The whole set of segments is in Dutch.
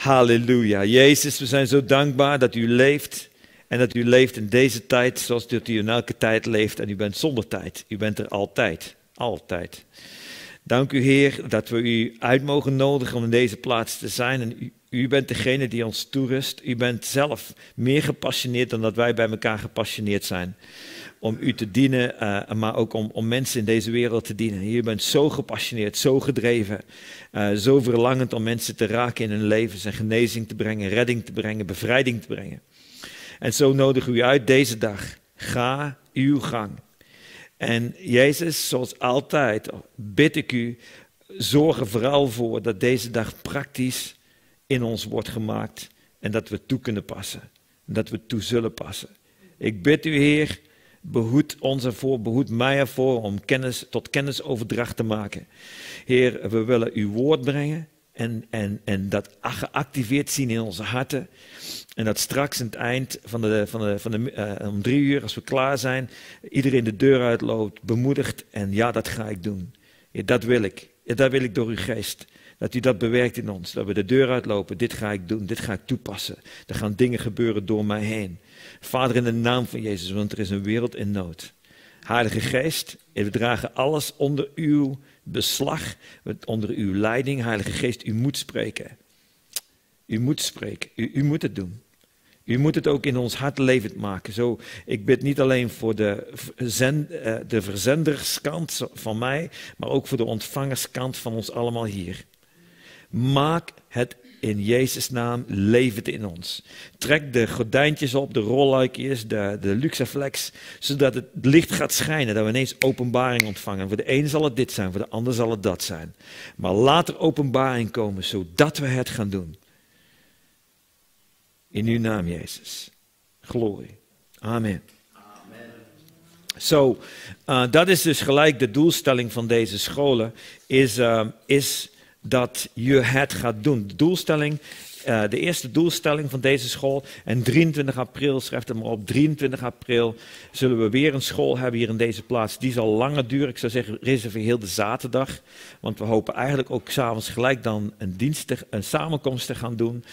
Halleluja. Jezus, we zijn zo dankbaar dat u leeft. En dat u leeft in deze tijd zoals dat u in elke tijd leeft. En u bent zonder tijd. U bent er altijd. Altijd. Dank u, Heer, dat we u uit mogen nodigen om in deze plaats te zijn. En u, u bent degene die ons toerust. U bent zelf meer gepassioneerd dan dat wij bij elkaar gepassioneerd zijn. Om u te dienen, uh, maar ook om, om mensen in deze wereld te dienen. U bent zo gepassioneerd, zo gedreven, uh, zo verlangend om mensen te raken in hun leven, zijn genezing te brengen, redding te brengen, bevrijding te brengen. En zo nodig u uit deze dag. Ga uw gang. En Jezus, zoals altijd, bid ik u, zorg er vooral voor dat deze dag praktisch in ons wordt gemaakt en dat we toe kunnen passen. En dat we toe zullen passen. Ik bid u, Heer, behoed ons ervoor, behoed mij ervoor om kennis, tot kennisoverdracht te maken. Heer, we willen uw woord brengen en, en, en dat geactiveerd zien in onze harten. En dat straks aan het eind van de, van de, van de, uh, om drie uur, als we klaar zijn, iedereen de deur uitloopt, bemoedigt. En ja, dat ga ik doen. Ja, dat wil ik. Ja, dat wil ik door uw geest. Dat u dat bewerkt in ons. Dat we de deur uitlopen. Dit ga ik doen. Dit ga ik toepassen. Er gaan dingen gebeuren door mij heen. Vader, in de naam van Jezus, want er is een wereld in nood. Heilige Geest, we dragen alles onder uw beslag, onder uw leiding. Heilige Geest, u moet spreken. U moet spreken. U, u moet het doen. U moet het ook in ons hart levend maken. Zo, ik bid niet alleen voor de, zend, eh, de verzenderskant van mij, maar ook voor de ontvangerskant van ons allemaal hier. Maak het in Jezus' naam levend in ons. Trek de gordijntjes op, de rolluikjes, de, de luxeflex, zodat het licht gaat schijnen, dat we ineens openbaring ontvangen. Voor de een zal het dit zijn, voor de ander zal het dat zijn. Maar laat er openbaring komen, zodat we het gaan doen. In uw naam, Jezus. Glorie. Amen. Zo, so, uh, dat is dus gelijk de doelstelling van deze scholen, is, uh, is dat je het gaat doen. De doelstelling uh, de eerste doelstelling van deze school. En 23 april, schrijf het maar op, 23 april zullen we weer een school hebben hier in deze plaats. Die zal langer duren. Ik zou zeggen, reserveer heel de zaterdag. Want we hopen eigenlijk ook s'avonds gelijk dan een, dienst een samenkomst te gaan doen.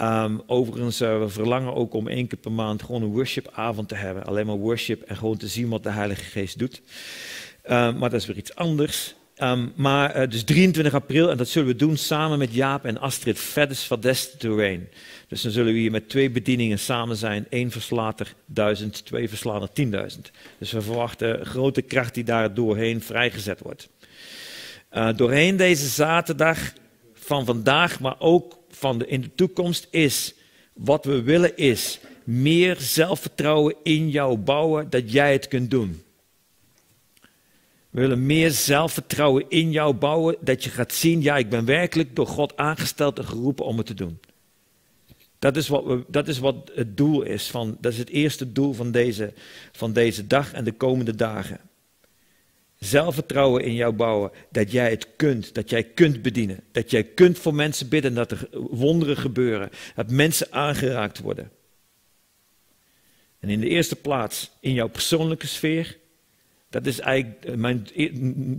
Um, overigens, uh, we verlangen ook om één keer per maand gewoon een worshipavond te hebben. Alleen maar worship en gewoon te zien wat de Heilige Geest doet. Uh, maar dat is weer iets anders. Um, maar uh, dus 23 april, en dat zullen we doen samen met Jaap en Astrid Veddes van Des Terrain. Dus dan zullen we hier met twee bedieningen samen zijn. Eén verslater duizend, twee verslater tienduizend. Dus we verwachten grote kracht die daar doorheen vrijgezet wordt. Uh, doorheen deze zaterdag van vandaag, maar ook van de, in de toekomst is, wat we willen is meer zelfvertrouwen in jou bouwen dat jij het kunt doen. We willen meer zelfvertrouwen in jou bouwen, dat je gaat zien, ja, ik ben werkelijk door God aangesteld en geroepen om het te doen. Dat is wat, we, dat is wat het doel is, van, dat is het eerste doel van deze, van deze dag en de komende dagen. Zelfvertrouwen in jou bouwen, dat jij het kunt, dat jij kunt bedienen, dat jij kunt voor mensen bidden, dat er wonderen gebeuren, dat mensen aangeraakt worden. En in de eerste plaats in jouw persoonlijke sfeer, dat is eigenlijk eh, mijn e-,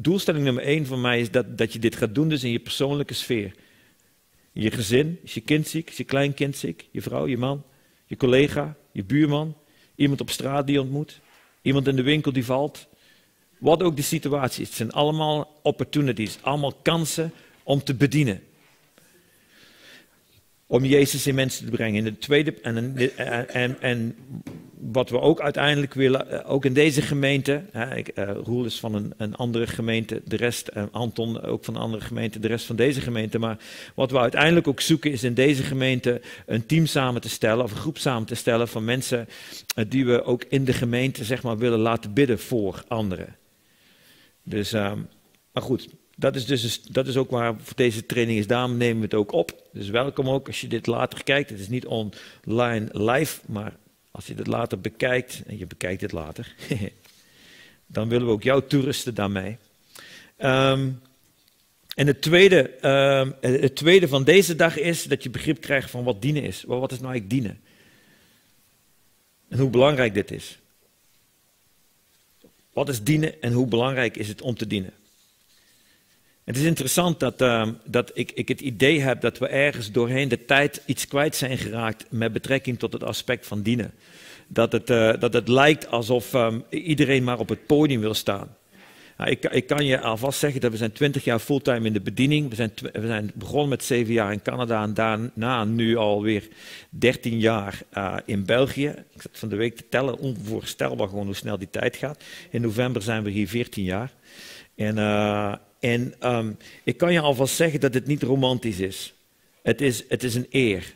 doelstelling nummer één van mij, is dat, dat je dit gaat doen dus in je persoonlijke sfeer. Je gezin, is je kind ziek, is je kleinkind ziek, je vrouw, je man, je collega, je buurman, iemand op straat die je ontmoet, iemand in de winkel die valt. Wat ook de situatie is, het zijn allemaal opportunities, allemaal kansen om te bedienen. Om Jezus in mensen te brengen. In de tweede, en, en, en wat we ook uiteindelijk willen, eh, ook in deze gemeente, hè, ik, uh, Roel is van een, een, andere gemeente, de rest, Anton ook van een andere gemeente, de rest van deze gemeente. Maar wat we uiteindelijk ook zoeken is in deze gemeente een team samen te stellen, of een groep samen te stellen van mensen die we ook in de gemeente zeg maar, willen laten bidden voor anderen. Dus, uh, maar goed, dat is, dus, dat is ook waar deze training is. Daarom nemen we het ook op. Dus welkom ook als je dit later kijkt. Het is niet online live, maar als je het later bekijkt, en je bekijkt het later, dan willen we ook jou toerusten daarmee. Um, en het tweede, um, het tweede van deze dag is dat je begrip krijgt van wat dienen is. Wat is nou eigenlijk dienen? En hoe belangrijk dit is. Wat is dienen en hoe belangrijk is het om te dienen? Het is interessant dat, uh, dat ik, ik het idee heb dat we ergens doorheen de tijd iets kwijt zijn geraakt met betrekking tot het aspect van dienen. Dat het, uh, dat het lijkt alsof um, iedereen maar op het podium wil staan. Nou, ik, ik, kan je alvast zeggen dat we zijn 20 jaar fulltime in de bediening. We zijn, we zijn begonnen met 7 jaar in Canada en daarna nu alweer 13 jaar uh, in België. Ik zat van de week te tellen, onvoorstelbaar gewoon hoe snel die tijd gaat. In november zijn we hier 14 jaar. En, uh, en um, ik kan je alvast zeggen dat het niet romantisch is. Het is, het is een eer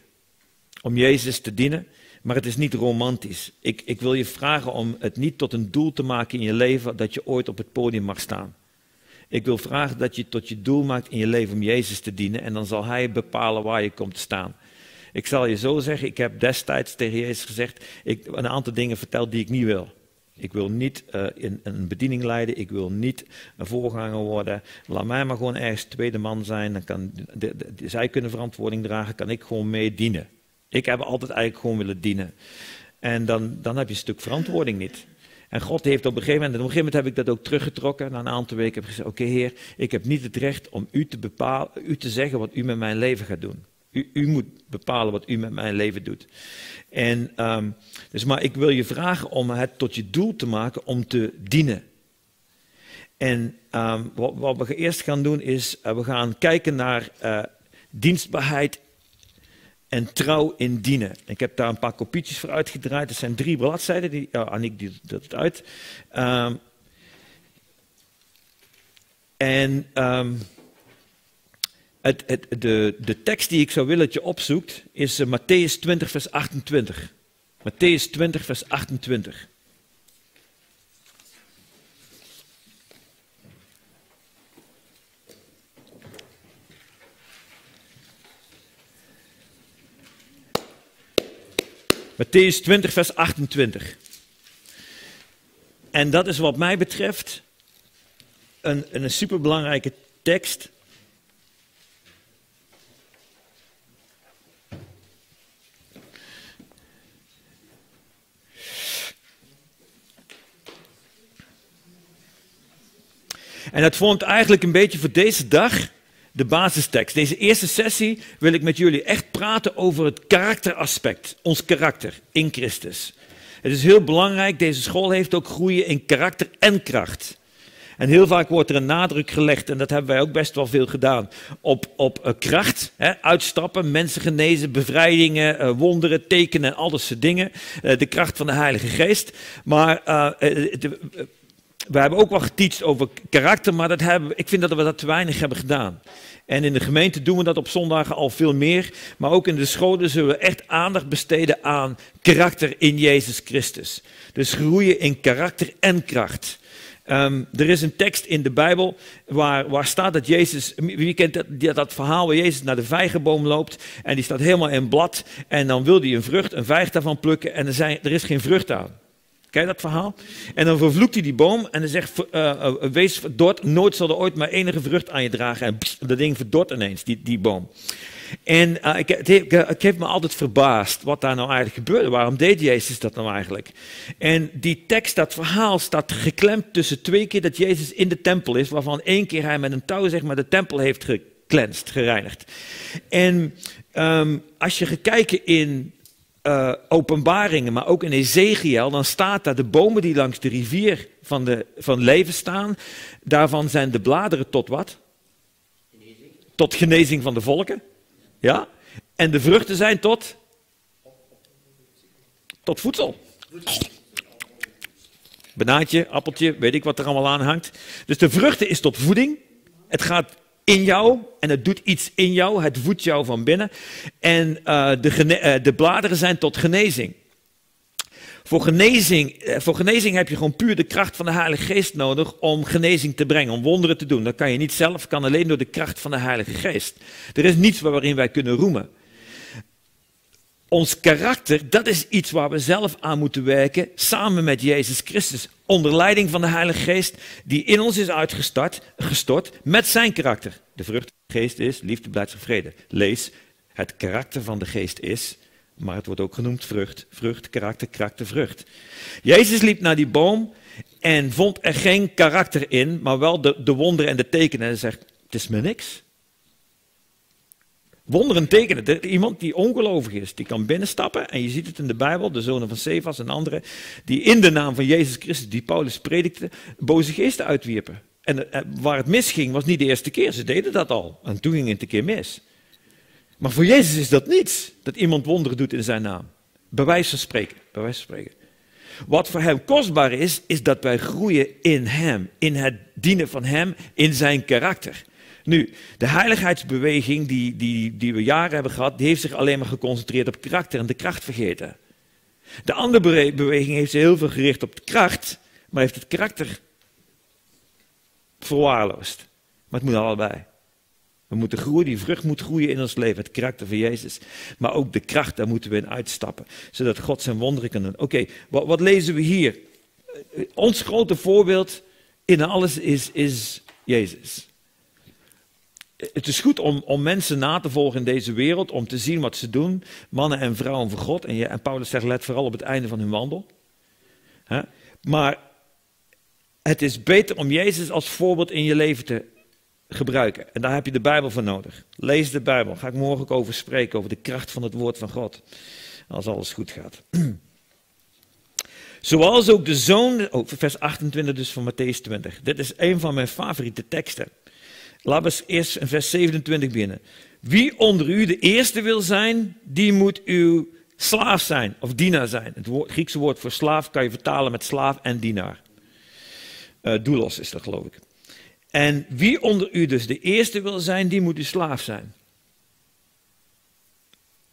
om Jezus te dienen. Maar het is niet romantisch. Ik, ik wil je vragen om het niet tot een doel te maken in je leven dat je ooit op het podium mag staan. Ik wil vragen dat je tot je doel maakt in je leven om Jezus te dienen en dan zal Hij bepalen waar je komt te staan. Ik zal je zo zeggen, ik heb destijds tegen Jezus gezegd, ik, een aantal dingen verteld die ik niet wil. Ik wil niet uh, in, een bediening leiden, ik wil niet een voorganger worden. Laat mij maar gewoon ergens tweede man zijn, dan kan zij kunnen verantwoording dragen, kan ik gewoon mee dienen. Ik heb altijd eigenlijk gewoon willen dienen. En dan, dan heb je een stuk verantwoording niet. En God heeft op een gegeven moment, en op een gegeven moment heb ik dat ook teruggetrokken. Na een aantal weken heb ik gezegd: Oké, Heer, ik heb niet het recht om u te, bepalen, u te zeggen wat u met mijn leven gaat doen. U, u moet bepalen wat u met mijn leven doet. En, um, dus, maar ik wil je vragen om het tot je doel te maken om te dienen. En um, wat, wat, we eerst gaan doen is, uh, we gaan kijken naar uh, dienstbaarheid en trouw in dienen. Ik heb daar een paar kopietjes voor uitgedraaid. Het zijn drie bladzijden. Die, ja, Annick doet het uit. Um, en de, de tekst die ik zou willen dat je opzoekt is uh, Matthäus 20, vers 28. Matthäus 20, vers 28. Matthäus 20, vers 28. En dat is wat mij betreft een, een superbelangrijke tekst. En dat vormt eigenlijk een beetje voor deze dag de basistekst. Deze eerste sessie wil ik met jullie echt praten over het karakteraspect, ons karakter in Christus. Het is heel belangrijk, deze school heeft ook groeien in karakter en kracht. En heel vaak wordt er een nadruk gelegd, en dat hebben wij ook best wel veel gedaan, op, op uh, kracht. Hè, uitstappen, mensen genezen, bevrijdingen, uh, wonderen, tekenen en al dat soort dingen. Uh, de kracht van de Heilige Geest. Maar we hebben ook wel geteacht over karakter, maar dat hebben, ik vind dat we dat te weinig hebben gedaan. En in de gemeente doen we dat op zondagen al veel meer. Maar ook in de scholen zullen we echt aandacht besteden aan karakter in Jezus Christus. Dus groeien in karakter en kracht. Um, er is een tekst in de Bijbel waar, waar staat dat Jezus, wie kent dat, dat, verhaal waar Jezus naar de vijgenboom loopt en die staat helemaal in blad en dan wil hij een vrucht, een vijg daarvan plukken en er, zijn, er is geen vrucht aan. Je dat verhaal? En dan vervloekt hij die boom en dan zegt, uh, uh, wees verdord, nooit zal er ooit maar enige vrucht aan je dragen. En dat ding verdort ineens, die, die boom. En uh, ik, het, heeft, me altijd verbaasd wat daar nou eigenlijk gebeurde. Waarom deed Jezus dat nou eigenlijk? En die tekst, dat verhaal, staat geklemd tussen twee keer dat Jezus in de tempel is, waarvan één keer hij met een touw zeg maar, de tempel heeft geklenst, gereinigd. En um, als je gaat kijken in uh, openbaringen, maar ook in Ezekiel, dan staat daar de bomen die langs de rivier van, de, van leven staan, daarvan zijn de bladeren tot wat? Genezing. Tot genezing van de volken. Ja? En de vruchten zijn tot? Tot voedsel. Banaatje, appeltje, weet ik wat er allemaal aan hangt. Dus de vruchten is tot voeding. Het gaat in jou en het doet iets in jou, het voedt jou van binnen. En uh, de, uh, de, bladeren zijn tot genezing. Voor genezing, uh, voor genezing heb je gewoon puur de kracht van de Heilige Geest nodig om genezing te brengen, om wonderen te doen. Dat kan je niet zelf, kan alleen door de kracht van de Heilige Geest. Er is niets waarin wij kunnen roemen. Ons karakter, dat is iets waar we zelf aan moeten werken, samen met Jezus Christus, onder leiding van de Heilige Geest, die in ons is uitgestort, gestort, met zijn karakter. De vrucht van de geest is liefde, blijdschap, vrede. Lees, het karakter van de geest is, maar het wordt ook genoemd vrucht, vrucht, karakter, karakter, vrucht. Jezus liep naar die boom en vond er geen karakter in, maar wel de, de wonderen en de tekenen. En zegt, Het is me niks. Wonderen tekenen. Iemand die ongelovig is, die kan binnenstappen. En je ziet het in de Bijbel, de zonen van Cephas en anderen. Die in de naam van Jezus Christus, die Paulus predikte, boze geesten uitwierpen. En eh, waar het misging, was niet de eerste keer. Ze deden dat al. En toen ging het een keer mis. Maar voor Jezus is dat niets. Dat iemand wonderen doet in zijn naam. Bij wijze van spreken. Bij van spreken. Wat voor hem kostbaar is, is dat wij groeien in hem. In het dienen van hem, in zijn karakter. Nu, de heiligheidsbeweging die, die, die we jaren hebben gehad, die heeft zich alleen maar geconcentreerd op karakter en de kracht vergeten. De andere beweging heeft zich heel veel gericht op de kracht, maar heeft het karakter verwaarloosd. Maar het moet allebei. We moeten groeien, die vrucht moet groeien in ons leven, het karakter van Jezus. Maar ook de kracht, daar moeten we in uitstappen, zodat God zijn wonderen kan doen. Oké, wat, wat, lezen we hier? Ons grote voorbeeld in alles is, is Jezus. Het is goed om, om mensen na te volgen in deze wereld, om te zien wat ze doen, mannen en vrouwen voor God. En, je, en Paulus zegt, let vooral op het einde van hun wandel. Maar het is beter om Jezus als voorbeeld in je leven te gebruiken. En daar heb je de Bijbel voor nodig. Lees de Bijbel. Daar ga ik morgen ook over spreken, over de kracht van het woord van God. Als alles goed gaat. Zoals ook de zoon, oh, vers 28 dus van Matthäus 20. Dit is een van mijn favoriete teksten. Laten we eerst in vers 27 beginnen. Wie onder u de eerste wil zijn, die moet uw slaaf zijn of dienaar zijn. Het Griekse woord voor slaaf kan je vertalen met slaaf en dienaar. Uh, doulos is dat geloof ik. En wie onder u dus de eerste wil zijn, die moet uw slaaf zijn.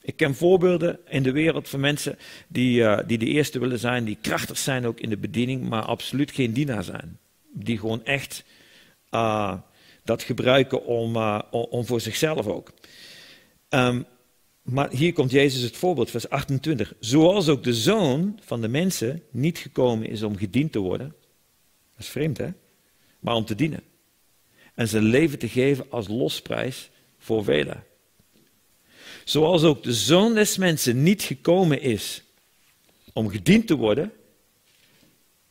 Ik ken voorbeelden in de wereld van mensen die, uh, die de eerste willen zijn, die krachtig zijn ook in de bediening, maar absoluut geen dienaar zijn. Die gewoon echt uh, dat gebruiken om, uh, om voor zichzelf ook. Um, maar hier komt Jezus het voorbeeld, vers 28. Zoals ook de zoon van de mensen niet gekomen is om gediend te worden. Dat is vreemd, hè? Maar om te dienen en zijn leven te geven als losprijs voor velen. Zoals ook de zoon des mensen niet gekomen is om gediend te worden,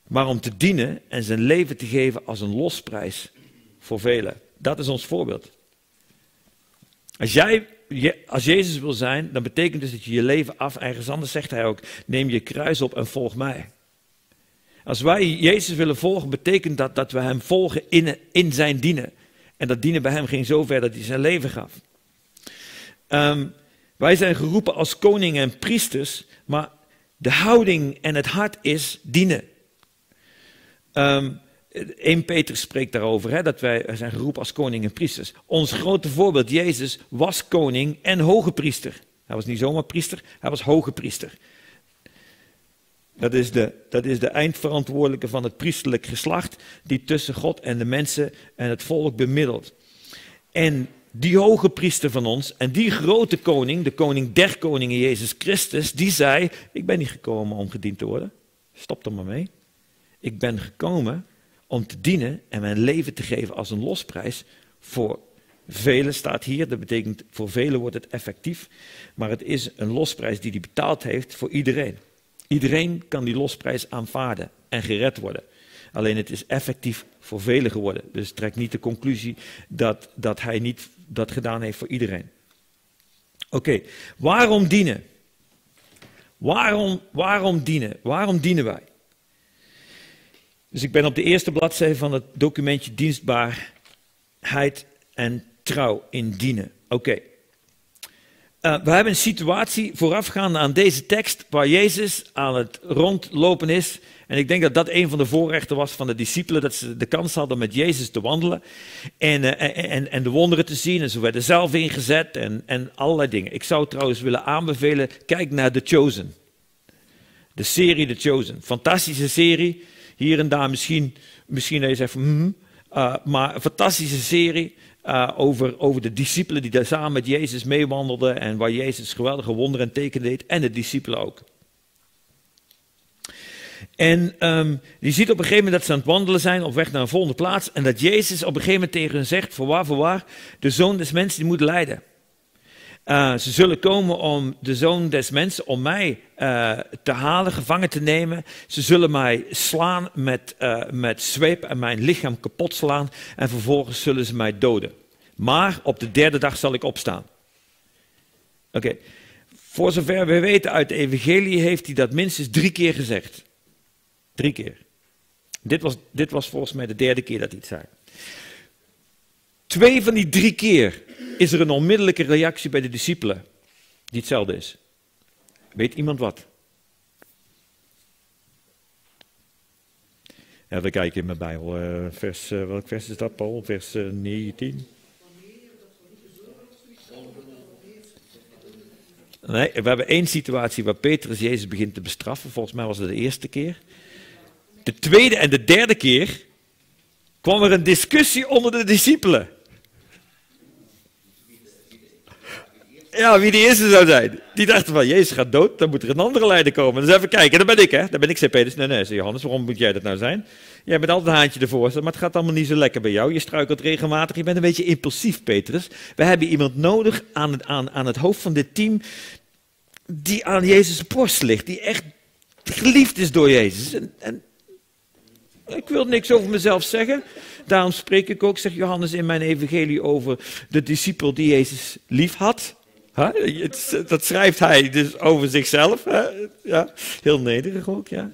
maar om te dienen en zijn leven te geven als een losprijs voor velen. Dat is ons voorbeeld. Als jij als Jezus wil zijn, dan betekent dus dat je je leven af, ergens anders zegt hij ook, neem je kruis op en volg mij. Als wij Jezus willen volgen, betekent dat dat we Hem volgen in, in zijn dienen. En dat dienen bij Hem ging zo ver dat Hij zijn leven gaf. Um, wij zijn geroepen als koningen en priesters, maar de houding en het hart is dienen. Um, ehm, 1 Peter spreekt daarover, hè, dat wij zijn geroepen als koningen en priesters. Ons grote voorbeeld, Jezus, was koning en hoge priester. Hij was niet zomaar priester, hij was hoge priester. Dat is, de, dat is de eindverantwoordelijke van het priesterlijk geslacht, die tussen God en de mensen en het volk bemiddelt. En die hoge priester van ons en die grote koning, de koning der koningen Jezus Christus, die zei, ik ben niet gekomen om gediend te worden. Stop er maar mee. Ik ben gekomen om te dienen en mijn leven te geven als een losprijs voor velen, staat hier. Dat betekent voor velen wordt het effectief, maar het is een losprijs die hij betaald heeft voor iedereen. Iedereen kan die losprijs aanvaarden en gered worden. Alleen het is effectief voor velen geworden. Dus trek niet de conclusie dat, dat hij niet dat gedaan heeft voor iedereen. Oké, waarom dienen? Waarom, waarom dienen? Waarom dienen wij? Dus ik ben op de eerste bladzijde van het documentje dienstbaarheid en trouw in dienen. Oké. Uh, we hebben een situatie voorafgaande aan deze tekst waar Jezus aan het rondlopen is. En ik denk dat dat een van de voorrechten was van de discipelen, dat ze de kans hadden met Jezus te wandelen en, uh, en, en de wonderen te zien. En ze werden zelf ingezet en, en allerlei dingen. Ik zou trouwens willen aanbevelen, kijk naar The Chosen. De serie The Chosen. Fantastische serie. Hier en daar misschien, misschien dat je zegt, mm, uh, maar een fantastische serie. Uh, over, over de discipelen die daar samen met Jezus meewandelden en waar Jezus geweldige wonderen en tekenen deed en de discipelen ook. En je ziet op een gegeven moment dat ze aan het wandelen zijn op weg naar een volgende plaats en dat Jezus op een gegeven moment tegen hen zegt, voorwaar, voorwaar, de zoon des mensen die moet lijden. Uh, ze zullen komen om de zoon des mensen, om mij uh, te halen, gevangen te nemen. Ze zullen mij slaan met, uh, met zweep en mijn lichaam kapot slaan. En vervolgens zullen ze mij doden. Maar op de derde dag zal ik opstaan. Oké, voor zover we weten uit de evangelie heeft hij dat minstens drie keer gezegd. Drie keer. Dit was, dit was volgens mij de derde keer dat hij het zei. Twee van die drie keer is er een onmiddellijke reactie bij de discipelen, die hetzelfde is. Weet iemand wat? We kijken in mijn Bijbel. Uh, vers, uh, welk vers is dat, Paul? Vers uh, 19. Nee, we hebben één situatie waar Petrus Jezus begint te bestraffen. Volgens mij was het de eerste keer. De tweede en de derde keer kwam er een discussie onder de discipelen. Ja, wie de eerste zou zijn. Die dachten van, Jezus gaat dood, dan moet er een andere leider komen. Dus even kijken, dat ben ik hè. Dat ben ik, zei Petrus. Nee, nee, zei Johannes, waarom moet jij dat nou zijn? Jij bent altijd een haantje ervoor, maar het gaat allemaal niet zo lekker bij jou. Je struikelt regelmatig, je bent een beetje impulsief, Petrus. We hebben iemand nodig aan het, aan het hoofd van dit team die aan Jezus' borst ligt. Die echt geliefd is door Jezus. En, en ik wil niks over mezelf zeggen. Daarom spreek ik ook, zegt Johannes in mijn evangelie, over de discipel die Jezus lief had. Dat schrijft hij dus over zichzelf. Ja, heel nederig ook, ja.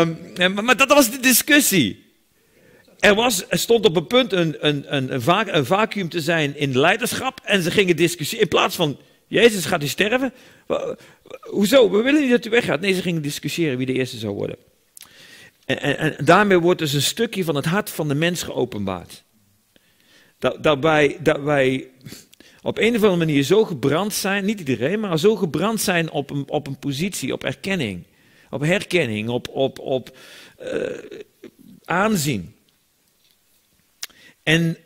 Um, maar, dat was de discussie. Er, was, er stond op een punt een, een, een, een, vacuüm te zijn in leiderschap en ze gingen discussiëren. In plaats van, Jezus gaat u sterven? Hoezo? We willen niet dat u weggaat. Nee, ze gingen discussiëren wie de eerste zou worden. En, en, daarmee wordt dus een stukje van het hart van de mens geopenbaard. Dat, dat wij op een of andere manier zo gebrand zijn, niet iedereen, maar zo gebrand zijn op een, op een positie, op erkenning, op herkenning, op, op, op uh, aanzien. En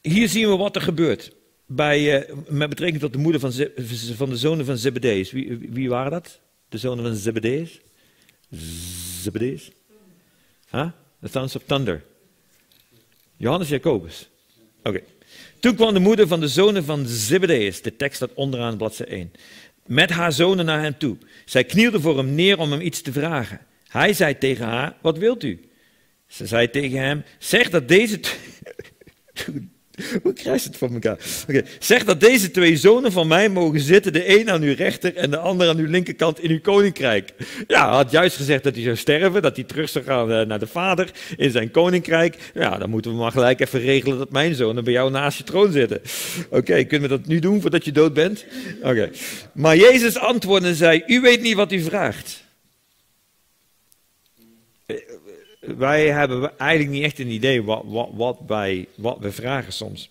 hier zien we wat er gebeurt. Bij, uh, met betrekking tot de moeder van, van de zonen van Zebedeus. Wie, wie, waren dat? De zonen van Zebedeus? Zebedeus? Huh? The Sons of Thunder. Johannes Jacobus. Oké. Toen kwam de moeder van de zonen van Zebedeus, de tekst staat onderaan bladzijde 1, met haar zonen naar hem toe. Zij knielde voor hem neer om hem iets te vragen. Hij zei tegen haar, wat wilt u? Ze zei tegen hem, zeg dat deze... Hoe krijg het van elkaar? Okay. Zeg dat deze twee zonen van mij mogen zitten, de een aan uw rechter en de ander aan uw linkerkant in uw koninkrijk. Ja, hij had juist gezegd dat hij zou sterven, dat hij terug zou gaan eh, naar de vader in zijn koninkrijk. Ja, dan moeten we maar gelijk even regelen dat mijn zonen bij jou naast je troon zitten. Oké, kunnen we dat nu doen voordat je dood bent? Oké. Maar Jezus antwoordde en zei, u weet niet wat u vraagt wij hebben eigenlijk niet echt een idee wat, wat, wat, wij, wat we vragen soms.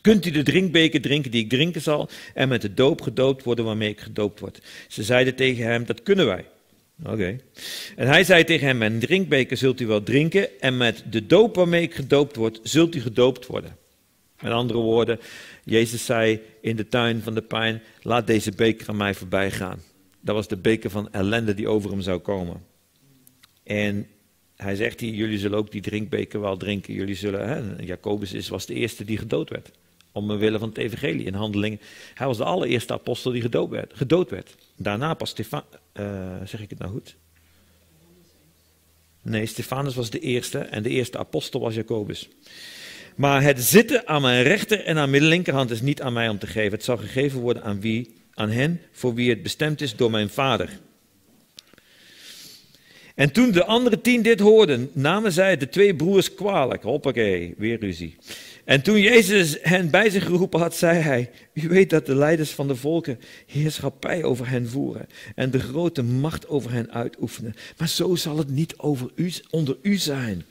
Kunt u de drinkbeker drinken die ik drinken zal en met de doop gedoopt worden waarmee ik gedoopt word? Ze zeiden tegen hem, dat kunnen wij. Oké. En hij zei tegen hem, een drinkbeker zult u wel drinken en met de doop waarmee ik gedoopt word, zult u gedoopt worden. Met andere woorden, Jezus zei in de tuin van de pijn, laat deze beker aan mij voorbij gaan. Dat was de beker van ellende die over hem zou komen. En hij zegt hier, jullie zullen ook die drinkbeker wel drinken. Jullie zullen, hè, Jacobus is, was de eerste die gedood werd. Omwille van het evangelie in handelingen. Hij was de allereerste apostel die gedood werd. Gedood werd. Daarna pas Stefan, uh, zeg ik het nou goed? Nee, Stefanus was de eerste en de eerste apostel was Jacobus. Maar het zitten aan mijn rechter en aan mijn linkerhand is niet aan mij om te geven. Het zal gegeven worden aan wie? Aan hen voor wie het bestemd is door mijn vader. En toen de andere tien dit hoorden, namen zij de twee broers kwalijk. Hoppakee, weer ruzie. En toen Jezus hen bij zich geroepen had, zei hij: U weet dat de leiders van de volken heerschappij over hen voeren en de grote macht over hen uitoefenen. Maar zo zal het niet over u, onder u zijn.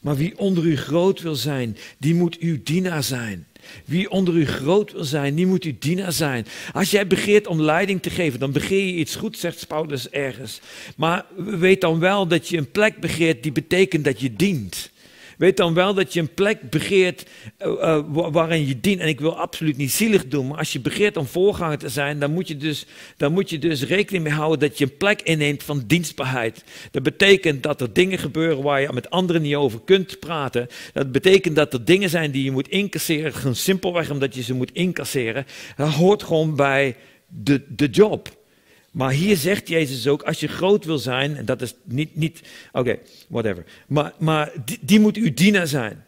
Maar wie onder u groot wil zijn, die moet uw dienaar zijn. Wie onder u groot wil zijn, die moet uw dienaar zijn. Als jij begeert om leiding te geven, dan begeer je iets goed, zegt Paulus ergens. Maar weet dan wel dat je een plek begeert die betekent dat je dient. Weet dan wel dat je een plek begeert uh, waarin je dient. En ik wil absoluut niet zielig doen, maar als je begeert om voorganger te zijn, dan moet, je dus, dan moet je dus rekening mee houden dat je een plek inneemt van dienstbaarheid. Dat betekent dat er dingen gebeuren waar je met anderen niet over kunt praten. Dat betekent dat er dingen zijn die je moet incasseren, gewoon simpelweg omdat je ze moet incasseren. Dat hoort gewoon bij de, de job. Maar hier zegt Jezus ook, als je groot wil zijn, en dat is niet, niet oké, whatever. Maar, maar die, moet uw dienaar zijn.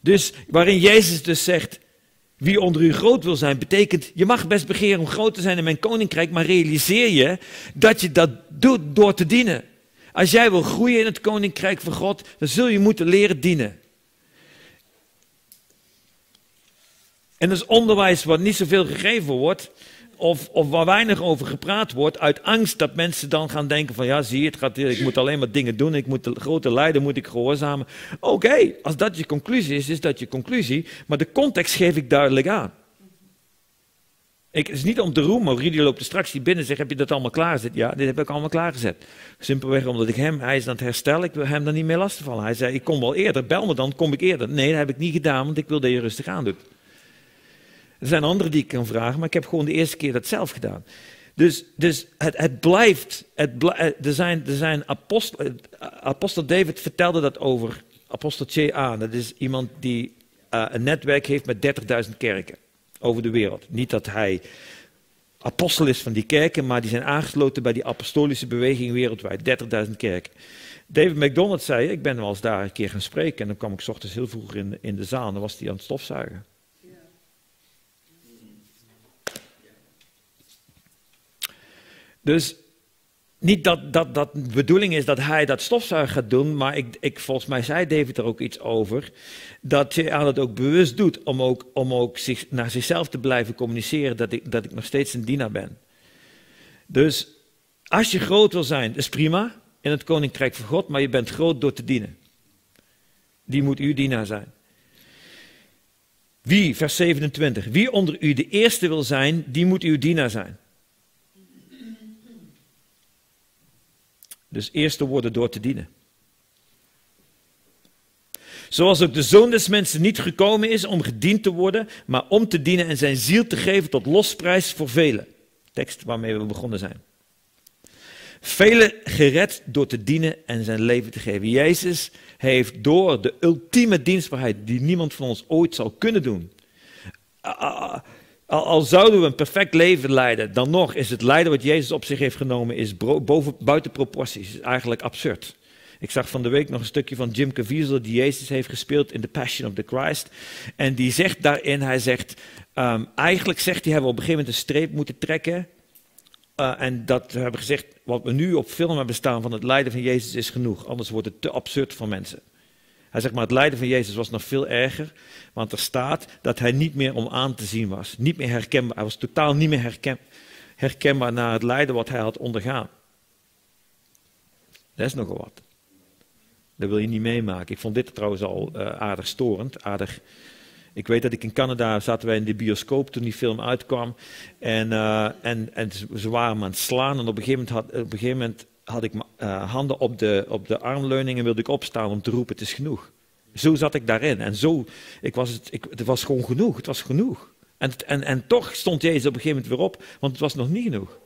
Dus waarin Jezus dus zegt, wie onder u groot wil zijn, betekent, je mag best begeren om groot te zijn in mijn koninkrijk, maar realiseer je dat je dat doet door te dienen. Als jij wil groeien in het koninkrijk van God, dan zul je moeten leren dienen. En dat is onderwijs wat niet zoveel gegeven wordt, of, of waar weinig over gepraat wordt, uit angst dat mensen dan gaan denken van ja, zie je, het gaat, ik moet alleen maar dingen doen, ik moet de grote leider moet ik gehoorzamen. Oké, als dat je conclusie is, is dat je conclusie, maar de context geef ik duidelijk aan. Ik, het is niet om te roemen, Rudy loopt er straks hier binnen en zegt, heb je dat allemaal klaargezet? Ja, dit heb ik allemaal klaargezet. Simpelweg omdat ik hem, hij is aan het herstellen, ik wil hem dan niet meer lastigvallen. Hij zei, ik kom wel eerder, bel me dan, kom ik eerder. Nee, dat heb ik niet gedaan, want ik wil dat je rustig aan doet. Er zijn anderen die ik kan vragen, maar ik heb gewoon de eerste keer dat zelf gedaan. Dus, dus het, het blijft. Het eh, er zijn, apostel, eh, apostel David vertelde dat over apostel J.A. Dat is iemand die uh, een netwerk heeft met 30.000 kerken over de wereld. Niet dat hij apostel is van die kerken, maar die zijn aangesloten bij die apostolische beweging wereldwijd. 30.000 kerken. David McDonald zei, ik ben wel eens daar een keer gaan spreken en dan kwam ik s ochtends heel vroeg in, in de zaal en was hij aan het stofzuigen. Dus niet dat, dat, dat de bedoeling is dat hij dat stofzuigen gaat doen, maar ik, ik, volgens mij zei David er ook iets over, dat je aan het ook bewust doet om ook, om ook zich, naar zichzelf te blijven communiceren dat ik, dat ik nog steeds een dienaar ben. Dus als je groot wil zijn, is prima in het koninkrijk van God, maar je bent groot door te dienen. Die moet uw dienaar zijn. Wie, vers 27, wie onder u de eerste wil zijn, die moet uw dienaar zijn. Dus eerst te worden door te dienen. Zoals ook de zoon des mensen niet gekomen is om gediend te worden, maar om te dienen en zijn ziel te geven tot losprijs voor velen. Tekst waarmee we begonnen zijn. Velen gered door te dienen en zijn leven te geven. Jezus heeft door de ultieme dienstbaarheid die niemand van ons ooit zal kunnen doen, al, zouden we een perfect leven leiden, dan nog is het lijden wat Jezus op zich heeft genomen, is boven, buiten proporties. is eigenlijk absurd. Ik zag van de week nog een stukje van Jim Caviezel die Jezus heeft gespeeld in The Passion of the Christ. En die zegt daarin, hij zegt, um, eigenlijk zegt hij, hebben we op een gegeven moment een streep moeten trekken. Uh, en dat we hebben gezegd, wat we nu op film hebben staan van het lijden van Jezus is genoeg. Anders wordt het te absurd voor mensen. Hij zegt maar, het lijden van Jezus was nog veel erger, want er staat dat hij niet meer om aan te zien was. Niet meer herkenbaar. Hij was totaal niet meer herken, herkenbaar naar het lijden wat hij had ondergaan. Dat is nogal wat. Dat wil je niet meemaken. Ik vond dit trouwens al uh, aardig storend, aardig... Ik weet dat ik in Canada zaten wij in de bioscoop toen die film uitkwam. En, uh, en, en ze waren me aan het slaan. En op een gegeven moment, had, op een gegeven moment had ik uh, handen op de, op de armleuning en wilde ik opstaan om te roepen, het is genoeg. Zo zat ik daarin. En zo, ik was het, ik, het was gewoon genoeg. Het was genoeg. En, en, en toch stond Jezus op een gegeven moment weer op, want het was nog niet genoeg.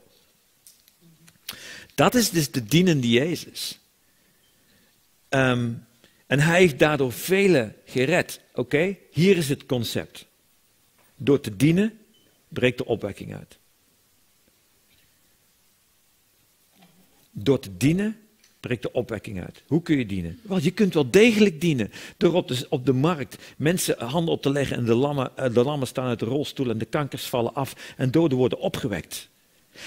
Dat is dus de dienende Jezus. Um, en hij heeft daardoor velen gered. Oké, hier is het concept. Door te dienen breekt de opwekking uit. Door te dienen breekt de opwekking uit. Hoe kun je dienen? Wel, je kunt wel degelijk dienen. Door op de, markt mensen handen op te leggen en de lammen, eh, de lammen staan uit de rolstoel en de kankers vallen af en doden worden opgewekt.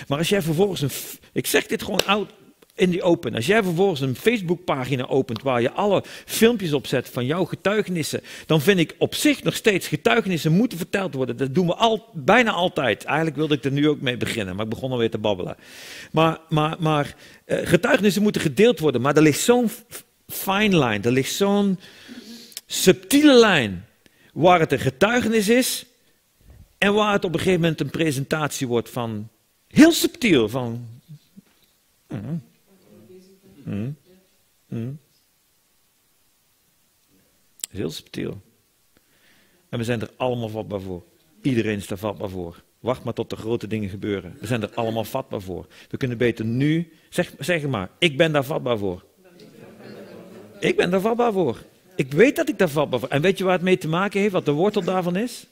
Maar als jij vervolgens een. Ik zeg dit gewoon oud, in die open. Als jij vervolgens een Facebookpagina opent waar je alle filmpjes op zet van jouw getuigenissen, dan vind ik op zich nog steeds getuigenissen moeten verteld worden. Dat doen we al, bijna altijd. Eigenlijk wilde ik er nu ook mee beginnen, maar ik begon alweer te babbelen. Maar, maar, maar uh, getuigenissen moeten gedeeld worden, maar er ligt zo'n fine line, er ligt zo'n subtiele lijn waar het een getuigenis is en waar het op een gegeven moment een presentatie wordt van heel subtiel van. Mm, Mm. Mm. Heel subtiel. En we zijn er allemaal vatbaar voor. Iedereen is er vatbaar voor. Wacht maar tot de grote dingen gebeuren. We zijn er allemaal vatbaar voor. We kunnen beter nu. Zeg, zeg maar, ik ben daar vatbaar voor. Ik ben daar vatbaar voor. Ik weet dat ik daar vatbaar voor En weet je waar het mee te maken heeft? Wat de wortel daarvan is?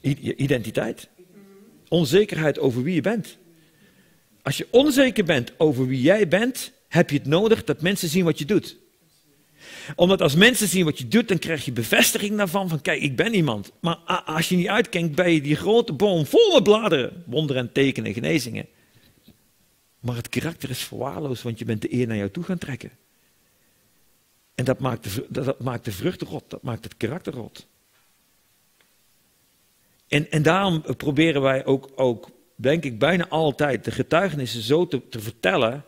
Identiteit. Onzekerheid over wie je bent. Als je onzeker bent over wie jij bent, heb je het nodig dat mensen zien wat je doet. Omdat als mensen zien wat je doet, dan krijg je bevestiging daarvan van kijk, ik ben iemand. Maar als je niet uitkijkt, ben je die grote boom vol met bladeren, wonderen en tekenen, genezingen. Maar het karakter is verwaarloosd, want je bent de eer naar jou toe gaan trekken. En dat maakt de, dat maakt de vrucht rot, dat maakt het karakter rot. En, en daarom proberen wij ook, ook, denk ik, bijna altijd de getuigenissen zo te, te vertellen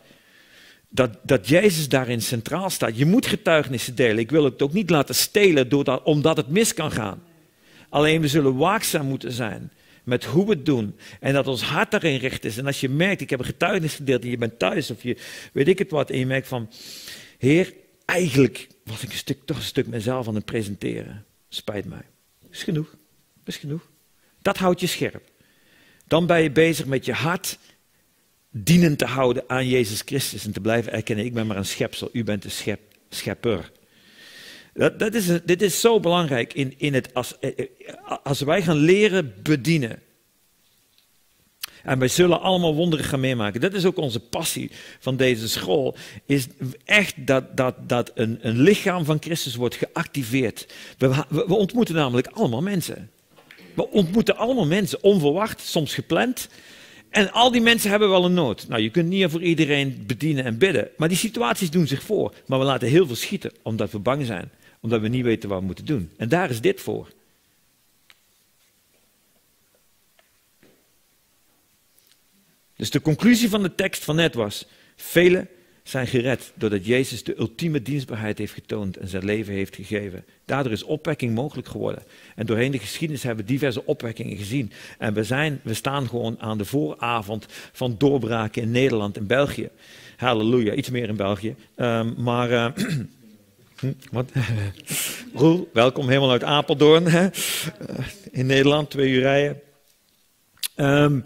dat, dat Jezus daarin centraal staat. Je moet getuigenissen delen. Ik wil het ook niet laten stelen omdat het mis kan gaan. Alleen we zullen waakzaam moeten zijn met hoe we het doen. En dat ons hart daarin richt is. En als je merkt, ik heb een getuigenis gedeeld en je bent thuis of je weet ik het wat. En je merkt van, Heer, eigenlijk was ik een stuk, toch een stuk mezelf aan het presenteren. Spijt mij. Is genoeg. Is genoeg. Dat houdt je scherp. Dan ben je bezig met je hart dienend te houden aan Jezus Christus en te blijven erkennen, ik ben maar een schepsel, u bent de schep, schepper. Dat, dat is, dit is zo belangrijk in, in het, als, eh, eh, als wij gaan leren bedienen. En wij zullen allemaal wonderen gaan meemaken. Dat is ook onze passie van deze school. Is echt dat, dat, dat een, een lichaam van Christus wordt geactiveerd. We, we ontmoeten namelijk allemaal mensen. We ontmoeten allemaal mensen, onverwacht, soms gepland. En al die mensen hebben wel een nood. Nou, je kunt niet voor iedereen bedienen en bidden. Maar die situaties doen zich voor. Maar we laten heel veel schieten, omdat we bang zijn. Omdat we niet weten wat we moeten doen. En daar is dit voor. Dus de conclusie van de tekst van net was: velen zijn gered doordat Jezus de ultieme dienstbaarheid heeft getoond en zijn leven heeft gegeven. Daardoor is opwekking mogelijk geworden. En doorheen de geschiedenis hebben we diverse opwekkingen gezien. En we, zijn, we staan gewoon aan de vooravond van doorbraken in Nederland en België. Halleluja, iets meer in België. Um, maar. Uh, wat? Roel, welkom helemaal uit Apeldoorn. Hè? Uh, in Nederland, twee uur rijden. Um,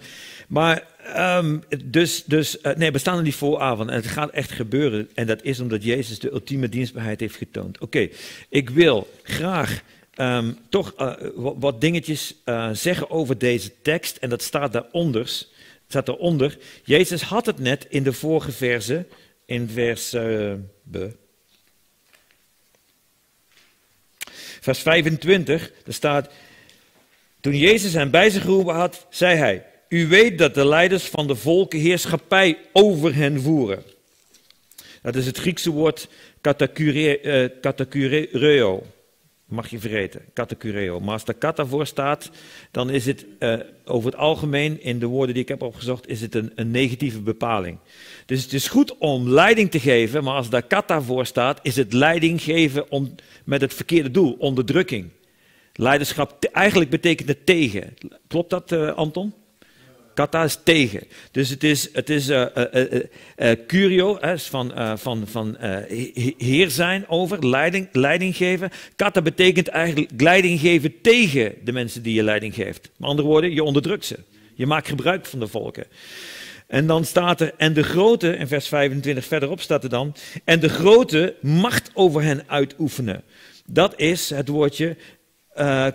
maar Um, dus, dus uh, nee, we staan er niet vooravond en het gaat echt gebeuren. En dat is omdat Jezus de ultieme dienstbaarheid heeft getoond. Oké, ik wil graag um, toch uh, wat, dingetjes uh, zeggen over deze tekst. En dat staat daaronder. Staat daaronder. Jezus had het net in de vorige verse, in vers, vers 25. Daar staat, toen Jezus hem bij zich geroepen had, zei hij... U weet dat de leiders van de volken heerschappij over hen voeren. Dat is het Griekse woord katakureo. Uh, Mag je vergeten, katakureo. Maar als er kata voor staat, dan is het uh, over het algemeen, in de woorden die ik heb opgezocht, is het een, een, negatieve bepaling. Dus het is goed om leiding te geven, maar als daar kata voor staat, is het leiding geven om, met het verkeerde doel, onderdrukking. Leiderschap, eigenlijk betekent het tegen. Klopt dat, uh, Anton? Kata is tegen. Dus het is, het is uh, uh, uh, curio, hè, van, van, van heer zijn over, leiding, leiding geven. Kata betekent eigenlijk leiding geven tegen de mensen die je leiding geeft. Met andere woorden, je onderdrukt ze. Je maakt gebruik van de volken. En dan staat er, en de grote, in vers 25 verderop staat er dan, en de grote macht over hen uitoefenen. Dat is het woordje uh.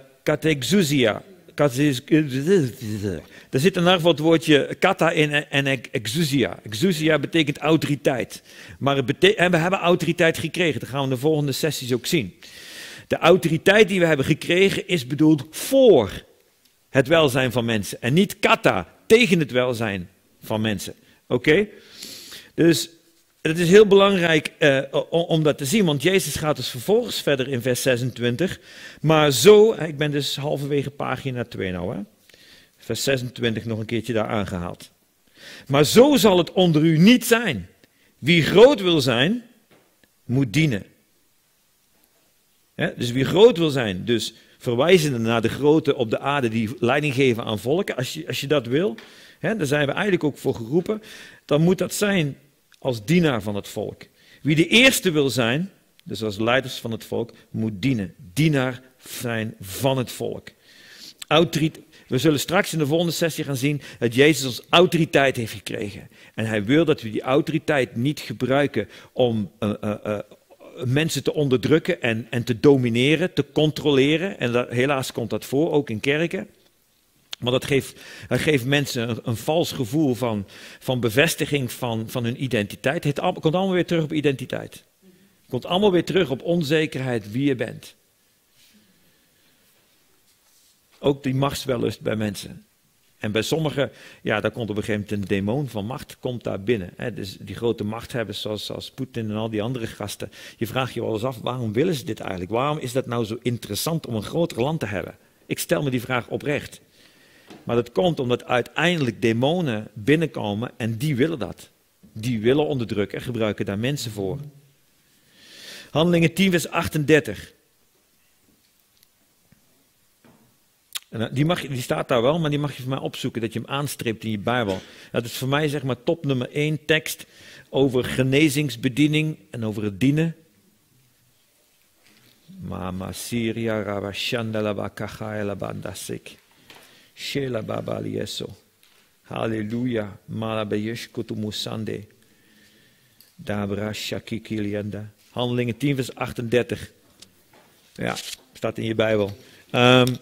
Er zit een het woordje kata in en exousia. Exousia betekent autoriteit. Maar het en we hebben autoriteit gekregen. Dat gaan we in de volgende sessies ook zien. De autoriteit die we hebben gekregen is bedoeld voor het welzijn van mensen. En niet kata, tegen het welzijn van mensen. Oké? Dus het is heel belangrijk uh, om dat te zien, want Jezus gaat dus vervolgens verder in vers 26. Maar zo, ik ben dus halverwege pagina 2 nou, hè? vers 26 nog een keertje daar aangehaald. Maar zo zal het onder u niet zijn. Wie groot wil zijn, moet dienen. dus wie groot wil zijn, dus verwijzende naar de grote op de aarde die leiding geven aan volken, als je, als je dat wil, daar zijn we eigenlijk ook voor geroepen, dan moet dat zijn als dienaar van het volk. Wie de eerste wil zijn, dus als leiders van het volk, moet dienen. Dienaar zijn van het volk. We zullen straks in de volgende sessie gaan zien dat Jezus ons autoriteit heeft gekregen. En hij wil dat we die autoriteit niet gebruiken om uh, uh, uh, mensen te onderdrukken en, en te domineren, te controleren. En dat, helaas komt dat voor, ook in kerken. Want dat geeft, geeft mensen een, vals gevoel van, van bevestiging van, van hun identiteit. Het komt allemaal weer terug op identiteit. Komt allemaal weer terug op onzekerheid wie je bent. Ook die machtswellust bij mensen. En bij sommigen, ja, daar komt op een gegeven moment een demon van macht komt daar binnen. Hè. Dus die grote machthebbers zoals, zoals Poetin en al die andere gasten. Je vraagt je wel eens af, waarom willen ze dit eigenlijk? Waarom is dat nou zo interessant om een groter land te hebben? Ik stel me die vraag oprecht. Maar dat komt omdat uiteindelijk demonen binnenkomen en die willen dat. Die willen onderdrukken en gebruiken daar mensen voor. Handelingen 10 vers 38. En eh, die, mag, die staat daar wel, maar die mag je voor mij opzoeken, dat je hem aanstreept in je Bijbel. Dat is voor mij zeg maar top nummer 1 tekst over genezingsbediening en over het dienen. Mama Syria Rabashandala Bandasik. Shela Baba Lieso. Halleluja. Malabeyesh Kutumusande. Dabra Shakikilianda. Handelingen 10 vers 38. Ja, staat in je Bijbel. Um,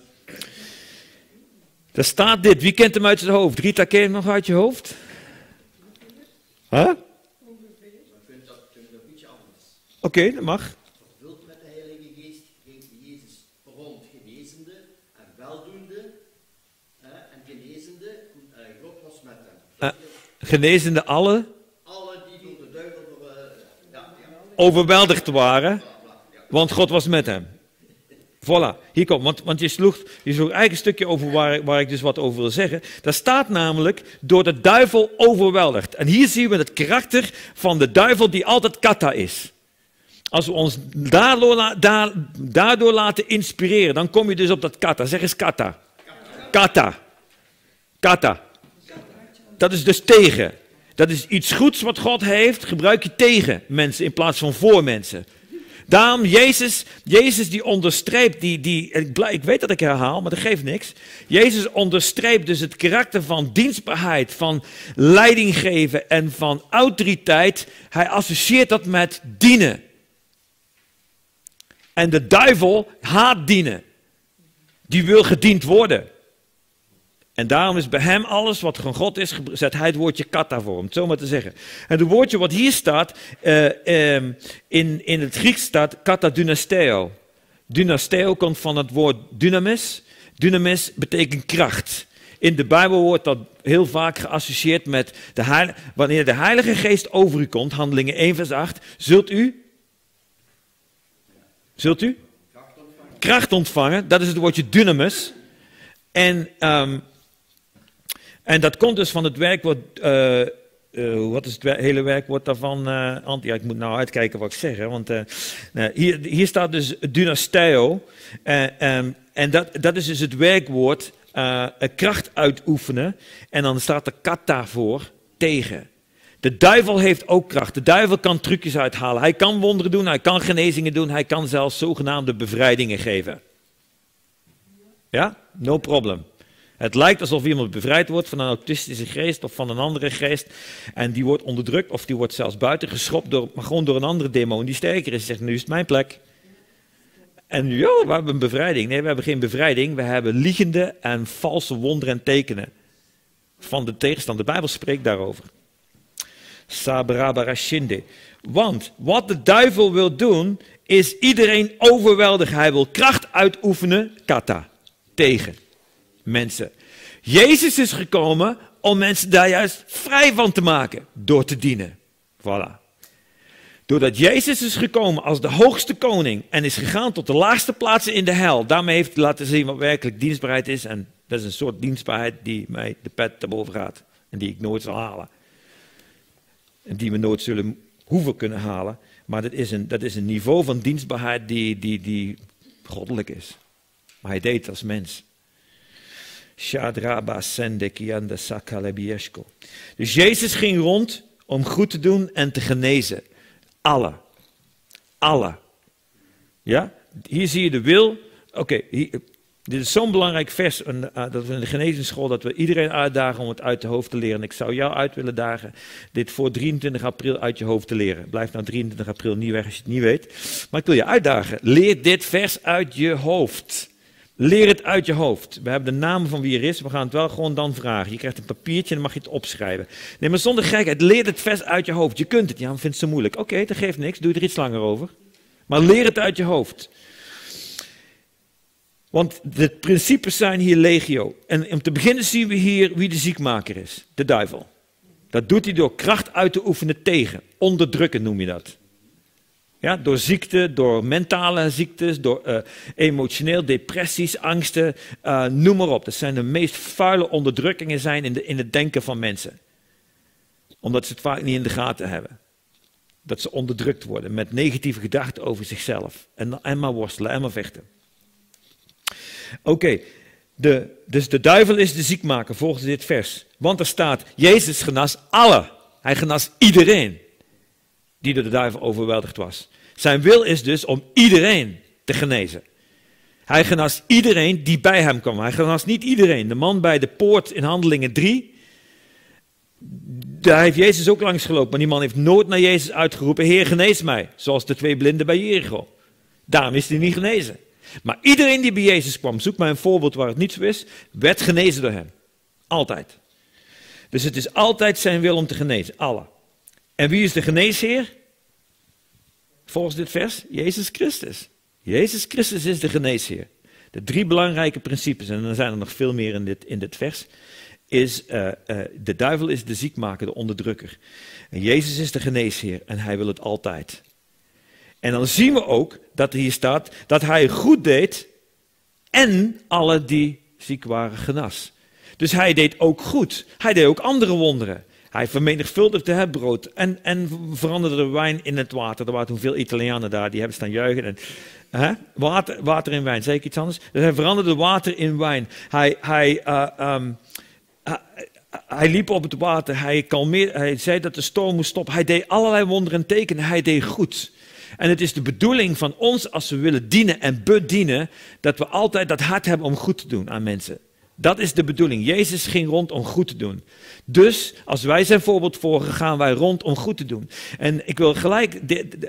daar staat dit. Wie kent hem uit zijn hoofd? Rita, ken je hem nog uit je hoofd? Huh? Oké, okay, dat mag. Vervuld met de Heilige Geest ging Jezus rond genezende en weldoende en genezende. Uh, God was met hem. Uh, genezende alle? Alle die door de duivel overweldigd waren, want God was met hem. Voilà, hier komt, want, want je, sloeg, je sloeg eigenlijk een stukje over waar, ik dus wat over wil zeggen. Daar staat namelijk door de duivel overweldigd. En hier zien we het karakter van de duivel die altijd kata is. Als we ons daardoor, daar, daardoor laten inspireren, dan kom je dus op dat kata. Zeg eens kata. Kata. Kata. Dat is dus tegen. Dat is iets goeds wat God heeft, gebruik je tegen mensen in plaats van voor mensen. Daarom, Jezus, Jezus die onderstreept, die, die, ik, ik weet dat ik herhaal, maar dat geeft niks. Jezus onderstreept dus het karakter van dienstbaarheid, van leiding geven en van autoriteit. Hij associeert dat met dienen. En de duivel haat dienen. Die wil gediend worden. En daarom is bij hem alles wat van God is, zet hij het woordje kata voor, om het zo maar te zeggen. En het woordje wat hier staat, uh, in, in het Grieks staat kata dynasteo. Dynasteo komt van het woord dynamis. Dynamis betekent kracht. In de Bijbel wordt dat heel vaak geassocieerd met de heilige, wanneer de Heilige Geest over u komt, handelingen 1 vers 8, zult u, zult u kracht ontvangen. Kracht ontvangen dat is het woordje dynamis. En um, en dat komt dus van het werkwoord, uh, uh, wat is het hele werkwoord daarvan? Uh, ik moet nou uitkijken wat ik zeg, hè, want hier, hier staat dus dynasteo. Um, en dat, dat is dus het werkwoord kracht uitoefenen. En dan staat er kata voor, tegen. De duivel heeft ook kracht. De duivel kan trucjes uithalen. Hij kan wonderen doen, hij kan genezingen doen, hij kan zelfs zogenaamde bevrijdingen geven. Ja, no problem. Het lijkt alsof iemand bevrijd wordt van een autistische geest of van een andere geest. En die wordt onderdrukt of die wordt zelfs buiten geschopt, door, maar gewoon door een andere demon die sterker is. Zegt, nu is het mijn plek. En ja, we hebben een bevrijding. Nee, we hebben geen bevrijding. We hebben liegende en valse wonderen en tekenen van de tegenstander. De Bijbel spreekt daarover. Sabrabarashinde. Want wat de duivel wil doen, is iedereen overweldigen. Hij wil kracht uitoefenen, kata, tegen mensen. Jezus is gekomen om mensen daar juist vrij van te maken door te dienen. Voilà. Doordat Jezus is gekomen als de hoogste koning en is gegaan tot de laagste plaatsen in de hel, daarmee heeft hij laten zien wat werkelijk dienstbaarheid is. En dat is een soort dienstbaarheid die mij de pet te boven gaat en die ik nooit zal halen. En die we nooit zullen hoeven kunnen halen. Maar dat is een, dat is een niveau van dienstbaarheid die, die, die goddelijk is. Maar hij deed het als mens. Shadraba Sendekianda. Dus Jezus ging rond om goed te doen en te genezen. Alle. Alle. Ja? Hier zie je de wil. Oké, dit is zo'n belangrijk vers uh, dat we in de genezingsschool dat we iedereen uitdagen om het uit de hoofd te leren. ik zou jou uit willen dagen dit voor 23 april uit je hoofd te leren. Blijf nou 23 april niet weg als je het niet weet. Maar ik wil je uitdagen. Leer dit vers uit je hoofd. Leer het uit je hoofd. We hebben de namen van wie er is. We gaan het wel gewoon dan vragen. Je krijgt een papiertje en dan mag je het opschrijven. Nee, maar zonder gekheid. Leer het vers uit je hoofd. Je kunt het. Ja, vindt zo moeilijk. Oké, dat geeft niks. Doe er iets langer over. Maar leer het uit je hoofd. Want de principes zijn hier legio. En om te beginnen zien we hier wie de ziekmaker is. De duivel. Dat doet hij door kracht uit te oefenen tegen. Onderdrukken noem je dat. Ja, door ziekte, door mentale ziektes, door uh, emotioneel, depressies, angsten, uh, noem maar op. Dat zijn de meest vuile onderdrukkingen zijn in, de, in het denken van mensen. Omdat ze het vaak niet in de gaten hebben. Dat ze onderdrukt worden met negatieve gedachten over zichzelf. En, en maar worstelen, en maar vechten. Oké, okay, dus de duivel is de ziekmaker volgens dit vers. Want er staat, Jezus genas alle. Hij genas iedereen die door de duivel overweldigd was. Zijn wil is dus om iedereen te genezen. Hij genas iedereen die bij hem kwam. Hij genas niet iedereen. De man bij de poort in Handelingen 3, daar heeft Jezus ook langs gelopen. Maar die man heeft nooit naar Jezus uitgeroepen, Heer genees mij. Zoals de twee blinden bij Jericho. Daarom is hij niet genezen. Maar iedereen die bij Jezus kwam, zoek maar een voorbeeld waar het niet zo is, werd genezen door hem. Altijd. Dus het is altijd zijn wil om te genezen. Alle. En wie is de geneesheer? Volgens dit vers, Jezus Christus. Jezus Christus is de geneesheer. De drie belangrijke principes, en er zijn er nog veel meer in dit, in dit vers, is uh, uh, de duivel is de ziekmaker, de onderdrukker. En Jezus is de geneesheer en hij wil het altijd. En dan zien we ook dat er hier staat dat hij goed deed en alle die ziek waren genas. Dus hij deed ook goed. Hij deed ook andere wonderen. Hij vermenigvuldigde het brood en, en veranderde de wijn in het water. Er waren toen veel Italianen daar, die hebben staan juichen. En, hè? Water, water in wijn, zeg ik iets anders? Dus hij veranderde water in wijn. Hij, hij, uh, um, hij, hij liep op het water, hij, kalmeerde, hij zei dat de storm moest stoppen. Hij deed allerlei wonderen en tekenen, hij deed goed. En het is de bedoeling van ons, als we willen dienen en bedienen, dat we altijd dat hart hebben om goed te doen aan mensen. Dat is de bedoeling. Jezus ging rond om goed te doen. Dus als wij zijn voorbeeld volgen, gaan wij rond om goed te doen. En ik wil gelijk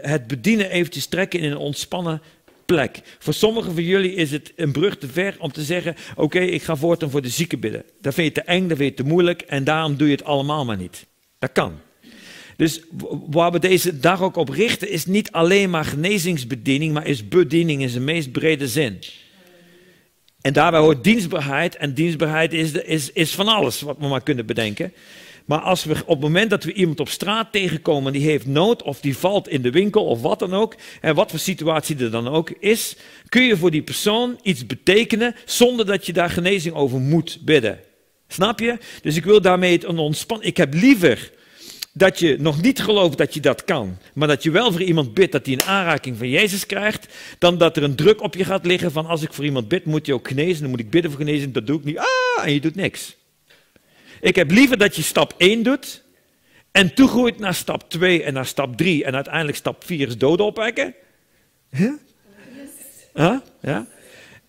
het bedienen eventjes trekken in een ontspannen plek. Voor sommigen van jullie is het een brug te ver om te zeggen: Oké, ik ga voortaan voor de zieken bidden. Dat vind je te eng, dat vind je te moeilijk en daarom doe je het allemaal maar niet. Dat kan. Dus waar we deze dag ook op richten, is niet alleen maar genezingsbediening, maar is bediening in zijn meest brede zin. En daarbij hoort dienstbaarheid. En dienstbaarheid is, is, is van alles wat we maar kunnen bedenken. Maar als we op het moment dat we iemand op straat tegenkomen die heeft nood, of die valt in de winkel of wat dan ook, en wat voor situatie er dan ook is, kun je voor die persoon iets betekenen zonder dat je daar genezing over moet bidden. Snap je? Dus ik wil daarmee een ontspannen. Ik heb liever dat je nog niet gelooft dat je dat kan, maar dat je wel voor iemand bidt dat hij een aanraking van Jezus krijgt, dan dat er een druk op je gaat liggen van als ik voor iemand bid, moet je ook genezen, dan moet ik bidden voor genezing, dat doe ik niet. Ah, en je doet niks. Ik heb liever dat je stap 1 doet en toegroeit naar stap 2 en naar stap 3 en uiteindelijk stap 4 is doden opwekken. Huh? Huh? Ja?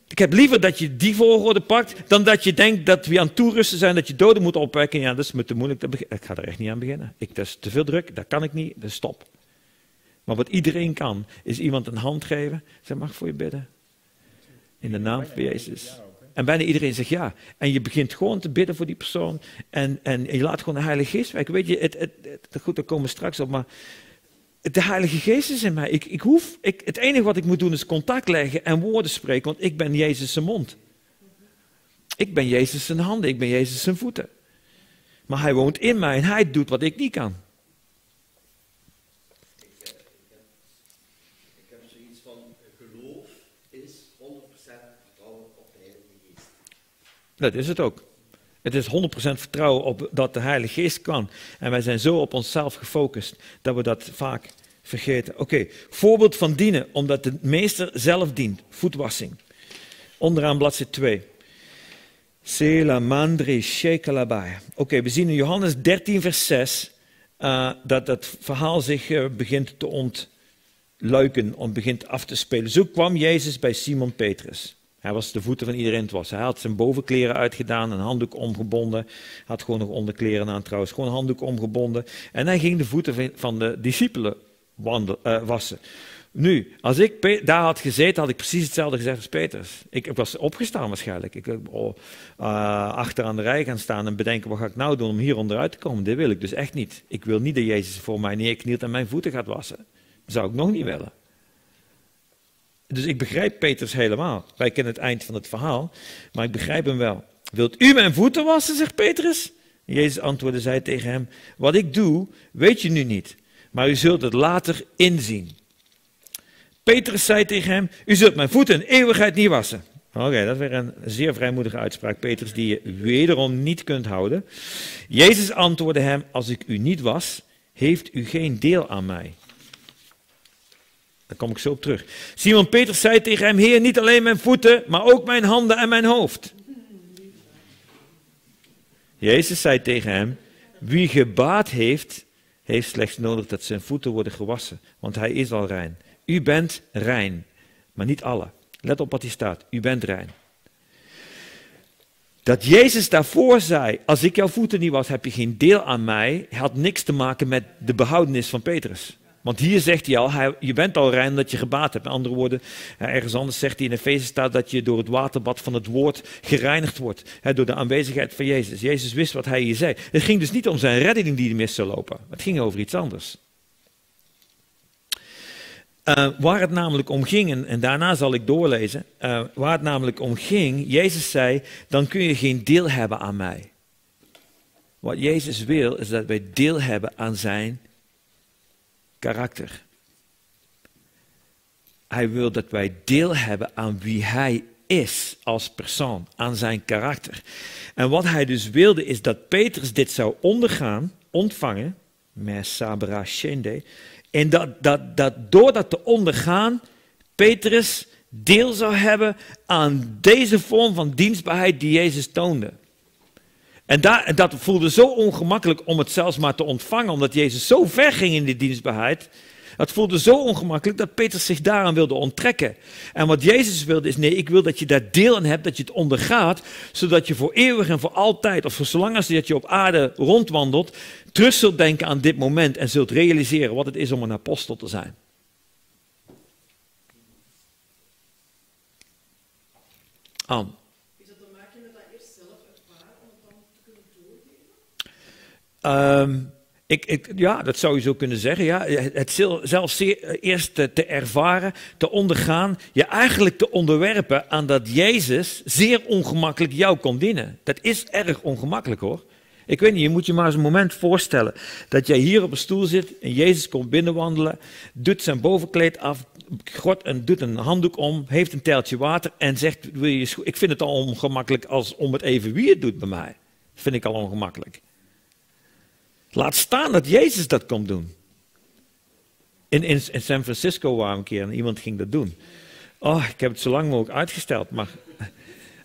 Ik heb liever dat je die volgorde pakt, dan dat je denkt dat we aan het toerusten zijn, dat je doden moet opwekken. Ja, dat is me te moeilijk. Ik ga er echt niet aan beginnen. Ik, dat is te veel druk, dat kan ik niet, dus stop. Maar wat iedereen kan, is iemand een hand geven. Zeg, mag ik voor je bidden? In de naam van Jezus. En bijna iedereen zegt ja. En je begint gewoon te bidden voor die persoon. En, en je laat gewoon de Heilige Geest werken. Weet je, het, het, het, goed, daar komen we straks op. Maar de Heilige Geest is in mij. Ik, ik hoef, ik, het enige wat ik moet doen is contact leggen en woorden spreken, want ik ben Jezus zijn mond. Ik ben Jezus zijn handen, ik ben Jezus zijn voeten. Maar hij woont in mij en hij doet wat ik niet kan. Ik heb zoiets van geloof is 100% vertrouwen op de Heilige Geest. Dat is het ook. Het is 100% vertrouwen op dat de Heilige Geest kan. En wij zijn zo op onszelf gefocust dat we dat vaak vergeten. Oké, voorbeeld van dienen, omdat de meester zelf dient. Voetwassing. Onderaan bladzijde 2. Sela mandri shekalabai. Oké, we zien in Johannes 13, vers 6 uh, dat dat verhaal zich uh, begint te ontluiken, om begint af te spelen. Zo kwam Jezus bij Simon Petrus. Hij was de voeten van iedereen het was. Hij had zijn bovenkleren uitgedaan, een handdoek omgebonden. Had gewoon nog onderkleren aan trouwens, gewoon een handdoek omgebonden. En hij ging de voeten van de discipelen uh, wassen. Nu, als ik daar had gezeten, had ik precies hetzelfde gezegd als Petrus. Ik, ik was opgestaan waarschijnlijk. Ik oh, uh, achter aan de rij gaan staan en bedenken, wat ga ik nou doen om hier onderuit te komen? Dit wil ik dus echt niet. Ik wil niet dat Jezus voor mij neerknielt en mijn voeten gaat wassen. Dat zou ik nog niet willen. Dus ik begrijp Petrus helemaal. Wij kennen het eind van het verhaal, maar ik begrijp hem wel. Wilt u mijn voeten wassen, zegt Petrus? Jezus antwoordde zij tegen hem, wat ik doe, weet je nu niet, maar u zult het later inzien. Petrus zei tegen hem, u zult mijn voeten in eeuwigheid niet wassen. Oké, dat is weer een zeer vrijmoedige uitspraak, Petrus, die je wederom niet kunt houden. Jezus antwoordde hem, als ik u niet was, heeft u geen deel aan mij. Daar kom ik zo op terug. Simon Petrus zei tegen hem, Heer, niet alleen mijn voeten, maar ook mijn handen en mijn hoofd. Jezus zei tegen hem, wie gebaat heeft, heeft slechts nodig dat zijn voeten worden gewassen, want hij is al rein. U bent rein, maar niet alle. Let op wat hier staat, u bent rein. Dat Jezus daarvoor zei, als ik jouw voeten niet was, heb je geen deel aan mij, had niks te maken met de behoudenis van Petrus. Want hier zegt hij al, je bent al rein dat je gebaat hebt. Met andere woorden, ergens anders zegt hij in Efeze staat dat je door het waterbad van het woord gereinigd wordt. Door de aanwezigheid van Jezus. Jezus wist wat hij hier zei. Het ging dus niet om zijn redding die hij mis zou lopen. Het ging over iets anders. Uh, waar het namelijk om ging, en, daarna zal ik doorlezen, uh, waar het namelijk om ging, Jezus zei, dan kun je geen deel hebben aan mij. Wat Jezus wil, is dat wij deel hebben aan zijn karakter. Hij wil dat wij deel hebben aan wie hij is als persoon, aan zijn karakter. En wat hij dus wilde is dat Petrus dit zou ondergaan, ontvangen, mes sabra en dat, dat, dat door dat te ondergaan, Petrus deel zou hebben aan deze vorm van dienstbaarheid die Jezus toonde. En dat voelde zo ongemakkelijk om het zelfs maar te ontvangen, omdat Jezus zo ver ging in die dienstbaarheid. Dat voelde zo ongemakkelijk dat Petrus zich daaraan wilde onttrekken. En wat Jezus wilde is, nee, ik wil dat je daar deel aan hebt, dat je het ondergaat, zodat je voor eeuwig en voor altijd, of voor zolang als dat je op aarde rondwandelt, terug zult denken aan dit moment en zult realiseren wat het is om een apostel te zijn. An. Is dat te maken met dat eerst zelf ervaren om het dan te kunnen doorgeven? Um, ik, ik, ja, dat zou je zo kunnen zeggen. Ja. Het zelf zeer, eerst te, ervaren, te ondergaan, je eigenlijk te onderwerpen aan dat Jezus zeer ongemakkelijk jou kon dienen. Dat is erg ongemakkelijk hoor. Ik weet niet, je moet je maar eens een moment voorstellen dat jij hier op een stoel zit en Jezus komt binnenwandelen, doet zijn bovenkleed af, God en doet een handdoek om, heeft een teltje water en zegt, wil je ik vind het al ongemakkelijk als om het even wie het doet bij mij. Dat vind ik al ongemakkelijk. Laat staan dat Jezus dat komt doen. In, in, in San Francisco waar een keer en iemand ging dat doen. Oh, ik heb het zo lang mogelijk uitgesteld, maar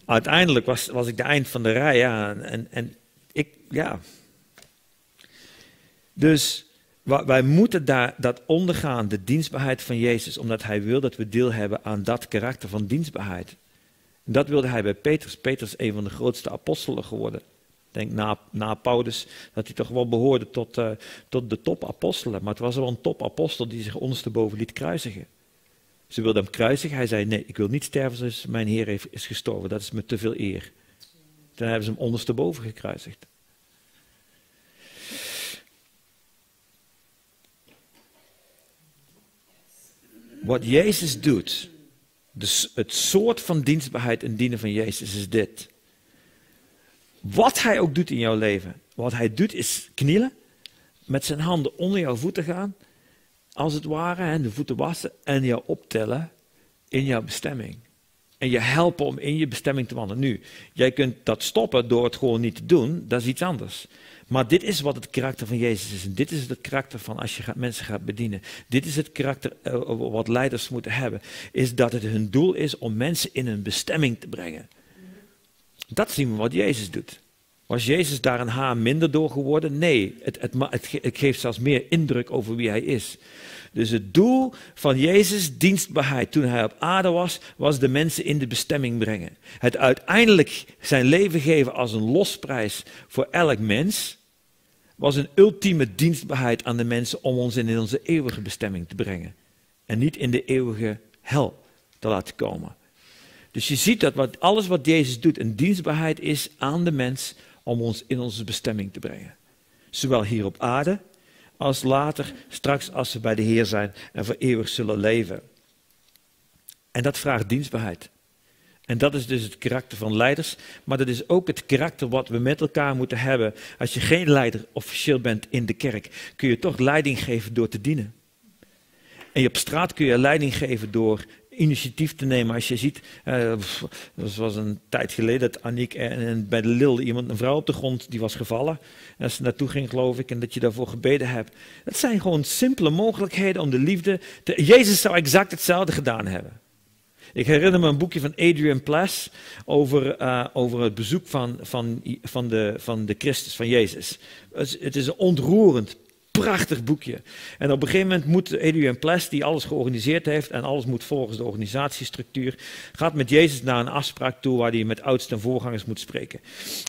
uiteindelijk was, was ik de eind van de rij. Ja, en, en ik, ja. Dus wij moeten daar dat ondergaan, de dienstbaarheid van Jezus, omdat hij wil dat we deel hebben aan dat karakter van dienstbaarheid. En dat wilde hij bij Petrus. Petrus is een van de grootste apostelen geworden denk na, na Paulus, dat hij toch wel behoorde tot, uh, tot de topapostelen. Maar het was wel een topapostel die zich ondersteboven liet kruisigen. Ze wilden hem kruisigen. Hij zei, nee, ik wil niet sterven zoals mijn Heer heeft, is gestorven. Dat is me te veel eer. Toen hebben ze hem ondersteboven gekruisigd. Wat Jezus doet, dus het soort van dienstbaarheid en dienen van Jezus is dit. Wat hij ook doet in jouw leven. Wat hij doet is knielen, met zijn handen onder jouw voeten gaan, als het ware, en de voeten wassen en jou optellen in jouw bestemming. En je helpen om in je bestemming te wandelen. Nu, jij kunt dat stoppen door het gewoon niet te doen, dat is iets anders. Maar dit is wat het karakter van Jezus is. En dit is het karakter van als je mensen gaat bedienen. Dit is het karakter uh, wat leiders moeten hebben. Is dat het hun doel is om mensen in een bestemming te brengen. Dat zien we wat Jezus doet. Was Jezus daar een haar minder door geworden? Nee, het, het, het, geeft zelfs meer indruk over wie hij is. Dus het doel van Jezus' dienstbaarheid toen hij op aarde was, was de mensen in de bestemming brengen. Het uiteindelijk zijn leven geven als een losprijs voor elk mens, was een ultieme dienstbaarheid aan de mensen om ons in onze eeuwige bestemming te brengen. en niet in de eeuwige hel te laten komen. Dus je ziet dat wat, alles wat Jezus doet een dienstbaarheid is aan de mens om ons in onze bestemming te brengen. Zowel hier op aarde als later, straks als we bij de Heer zijn en voor eeuwig zullen leven. En dat vraagt dienstbaarheid. En dat is dus het karakter van leiders, maar dat is ook het karakter wat we met elkaar moeten hebben. Als je geen leider officieel bent in de kerk, kun je toch leiding geven door te dienen. En je op straat kun je leiding geven door initiatief te nemen. Als je ziet, uh, dat was een tijd geleden dat Aniek en, bij de Lilde iemand, een vrouw op de grond, die was gevallen. En ze naartoe ging, geloof ik, en dat je daarvoor gebeden hebt. Het zijn gewoon simpele mogelijkheden om de liefde te... Jezus zou exact hetzelfde gedaan hebben. Ik herinner me een boekje van Adrian Plass over, uh, over het bezoek van, van, van, de, van de Christus, van Jezus. Het is een ontroerend, prachtig boekje. En op een gegeven moment moet Adrian Plass, die alles georganiseerd heeft en alles moet volgens de organisatiestructuur, gaat met Jezus naar een afspraak toe waar hij met oudsten en voorgangers moet spreken.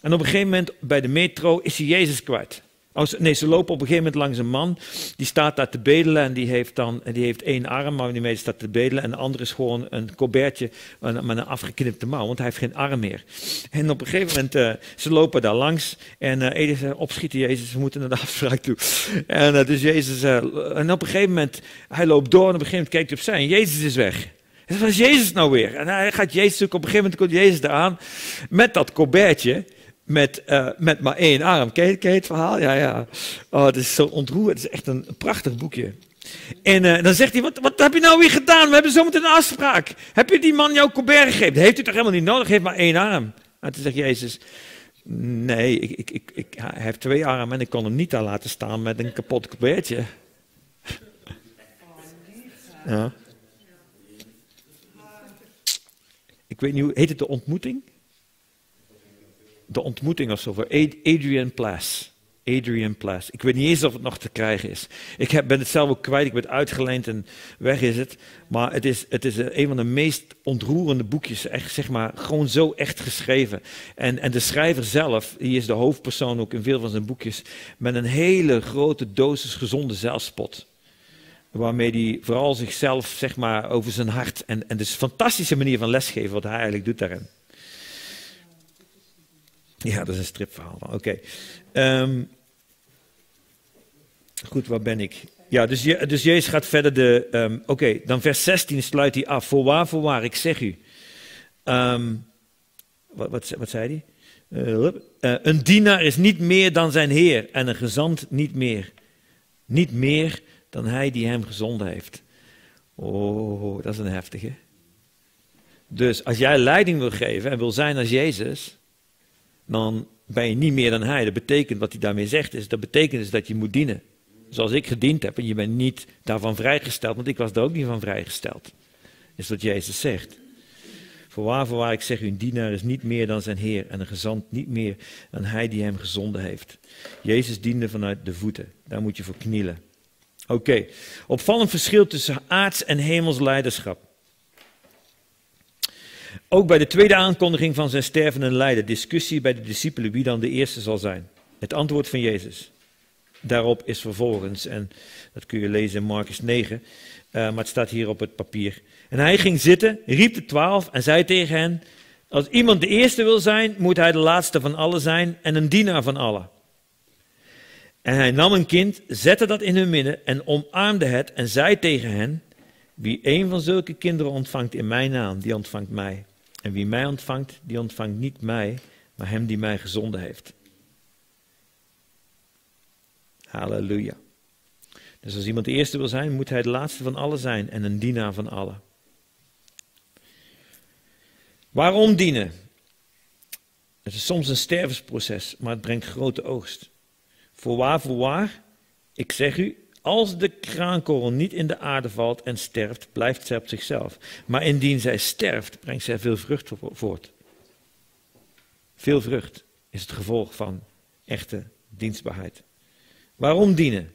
En op een gegeven moment bij de metro is hij Jezus kwijt. Oh, nee, ze lopen op een gegeven moment langs een man. Die staat daar te bedelen en die heeft dan die heeft één arm, maar die mee staat te bedelen. En de andere is gewoon een colbertje met een afgeknipte mouw, want hij heeft geen arm meer. En op een gegeven moment, uh, ze lopen daar langs. En uh, Edith zegt, opschieten Jezus, we moeten naar de afspraak toe. En dus Jezus, en op een gegeven moment, hij loopt door en op een gegeven moment kijkt hij opzij en Jezus is weg. En is Jezus nou weer? En hij gaat Jezus. Op een gegeven moment komt Jezus eraan met dat colbertje met, uh, met maar één arm. Ken je, het verhaal? Ja, ja. Oh, het is zo ontroerend. Het is echt een prachtig boekje. En uh, dan zegt hij, wat, wat heb je nou weer gedaan? We hebben zometeen een afspraak. Heb je die man jouw colbert gegeven? Heeft u toch helemaal niet nodig? Heeft maar één arm. En toen zegt Jezus, nee, ik, ik, ik, ik, hij heeft twee armen en ik kon hem niet daar laten staan met een kapot colbertje. Ja. Ik weet niet hoe, heet het de ontmoeting? De ontmoeting of zo voor Adrian Plass. Adrian Plass. Ik weet niet eens of het nog te krijgen is. Ik heb, ben het zelf ook kwijt, ik ben uitgeleend en weg is het. Maar het is, het is een van de meest ontroerende boekjes. Echt, zeg maar, gewoon zo echt geschreven. En, en de schrijver zelf, die is de hoofdpersoon ook in veel van zijn boekjes, met een hele grote dosis gezonde zelfspot. Waarmee hij vooral zichzelf, zeg maar, over zijn hart. En, en een fantastische manier van lesgeven, wat hij eigenlijk doet daarin. Ja, dat is een stripverhaal. Oké. Ehm, goed, waar ben ik? Ja, dus, je, dus Jezus gaat verder de. Um, Oké, dan vers 16 sluit hij af. Voorwaar, voorwaar, ik zeg u. Um, wat, wat, zei hij? Uh, uh, een dienaar is niet meer dan zijn Heer en een gezant niet meer. Niet meer dan hij die hem gezonden heeft. Oh, dat is een heftige. Dus als jij leiding wil geven en wil zijn als Jezus, dan ben je niet meer dan hij. Dat betekent, wat hij daarmee zegt, is, dat betekent dus dat je moet dienen. Zoals ik gediend heb en je bent niet daarvan vrijgesteld, want ik was er ook niet van vrijgesteld. Is wat Jezus zegt. Voorwaar, voorwaar, ik zeg u, een dienaar is niet meer dan zijn Heer en een gezant niet meer dan hij die hem gezonden heeft. Jezus diende vanuit de voeten, daar moet je voor knielen. Oké, opvallend verschil tussen aards en hemels leiderschap. Ook bij de tweede aankondiging van zijn sterven en lijden, discussie bij de discipelen wie dan de eerste zal zijn. Het antwoord van Jezus. Daarop is vervolgens, en dat kun je lezen in Marcus 9, uh, maar het staat hier op het papier. En hij ging zitten, riep de twaalf en zei tegen hen, als iemand de eerste wil zijn, moet hij de laatste van allen zijn en een dienaar van allen. En hij nam een kind, zette dat in hun midden en omarmde het en zei tegen hen, wie een van zulke kinderen ontvangt in mijn naam, die ontvangt mij. En wie mij ontvangt, die ontvangt niet mij, maar hem die mij gezonden heeft. Halleluja. Dus als iemand de eerste wil zijn, moet hij de laatste van allen zijn en een dienaar van allen. Waarom dienen? Het is soms een stervensproces, maar het brengt grote oogst. Voorwaar, voorwaar, ik zeg u, als de kraankorrel niet in de aarde valt en sterft, blijft zij op zichzelf. Maar indien zij sterft, brengt zij veel vrucht voort. Veel vrucht is het gevolg van echte dienstbaarheid. Waarom dienen?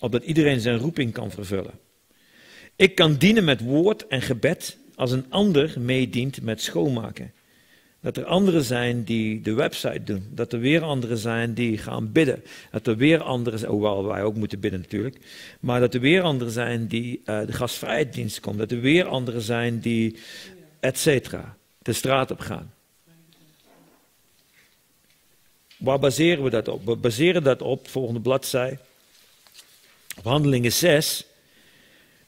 Opdat iedereen zijn roeping kan vervullen. Ik kan dienen met woord en gebed als een ander meedient met schoonmaken. Dat er anderen zijn die de website doen. Dat er weer anderen zijn die gaan bidden. Dat er weer anderen zijn, hoewel wij ook moeten bidden natuurlijk. Maar dat er weer anderen zijn die uh, de gastvrijheidsdienst komen. Dat er weer anderen zijn die, et cetera, de straat op gaan. Waar baseren we dat op? We baseren dat op, volgende bladzij, op Handelingen 6.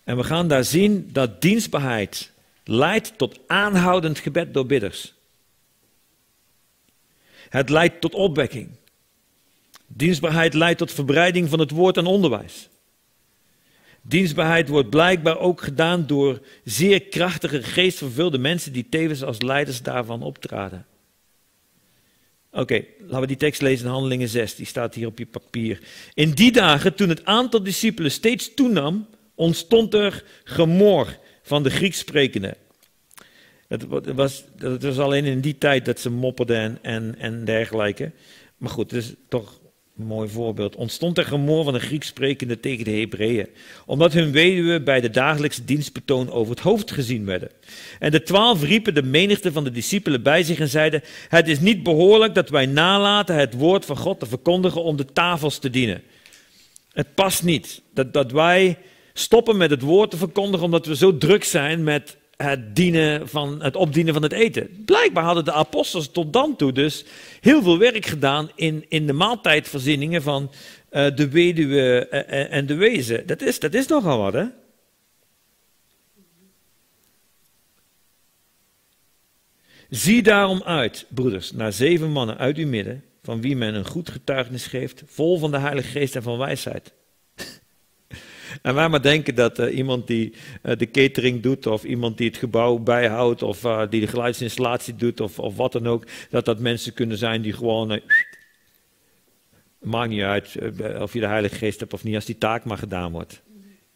En we gaan daar zien dat dienstbaarheid leidt tot aanhoudend gebed door bidders. Het leidt tot opwekking. Dienstbaarheid leidt tot verbreiding van het woord en onderwijs. Dienstbaarheid wordt blijkbaar ook gedaan door zeer krachtige, geestvervulde mensen die tevens als leiders daarvan optraden. Oké, laten we die tekst lezen in Handelingen 6, die staat hier op je papier. In die dagen, toen het aantal discipelen steeds toenam, ontstond er gemor van de Grieks sprekenden. Het was, alleen in die tijd dat ze mopperden en, en, en dergelijke. Maar goed, het is toch een mooi voorbeeld. Ontstond er gemor van de Grieks sprekende tegen de Hebreeën. Omdat hun weduwen bij de dagelijkse dienstbetoon over het hoofd gezien werden. En de twaalf riepen de menigte van de discipelen bij zich en zeiden: Het is niet behoorlijk dat wij nalaten het woord van God te verkondigen om de tafels te dienen. Het past niet dat, dat wij stoppen met het woord te verkondigen omdat we zo druk zijn met het, dienen van, het opdienen van het eten. Blijkbaar hadden de apostels tot dan toe dus heel veel werk gedaan in, in de maaltijdvoorzieningen van uh, de weduwe uh, en de wezen. Dat is, dat is nogal wat, hè? Zie daarom uit, broeders, naar zeven mannen uit uw midden, van wie men een goed getuigenis geeft, vol van de Heilige Geest en van wijsheid. En wij maar denken dat uh, iemand die uh, de catering doet, of iemand die het gebouw bijhoudt, of uh, die de geluidsinstallatie doet, of, of wat dan ook, dat dat mensen kunnen zijn die gewoon. maakt niet uit of je de Heilige Geest hebt of niet, als die taak maar gedaan wordt.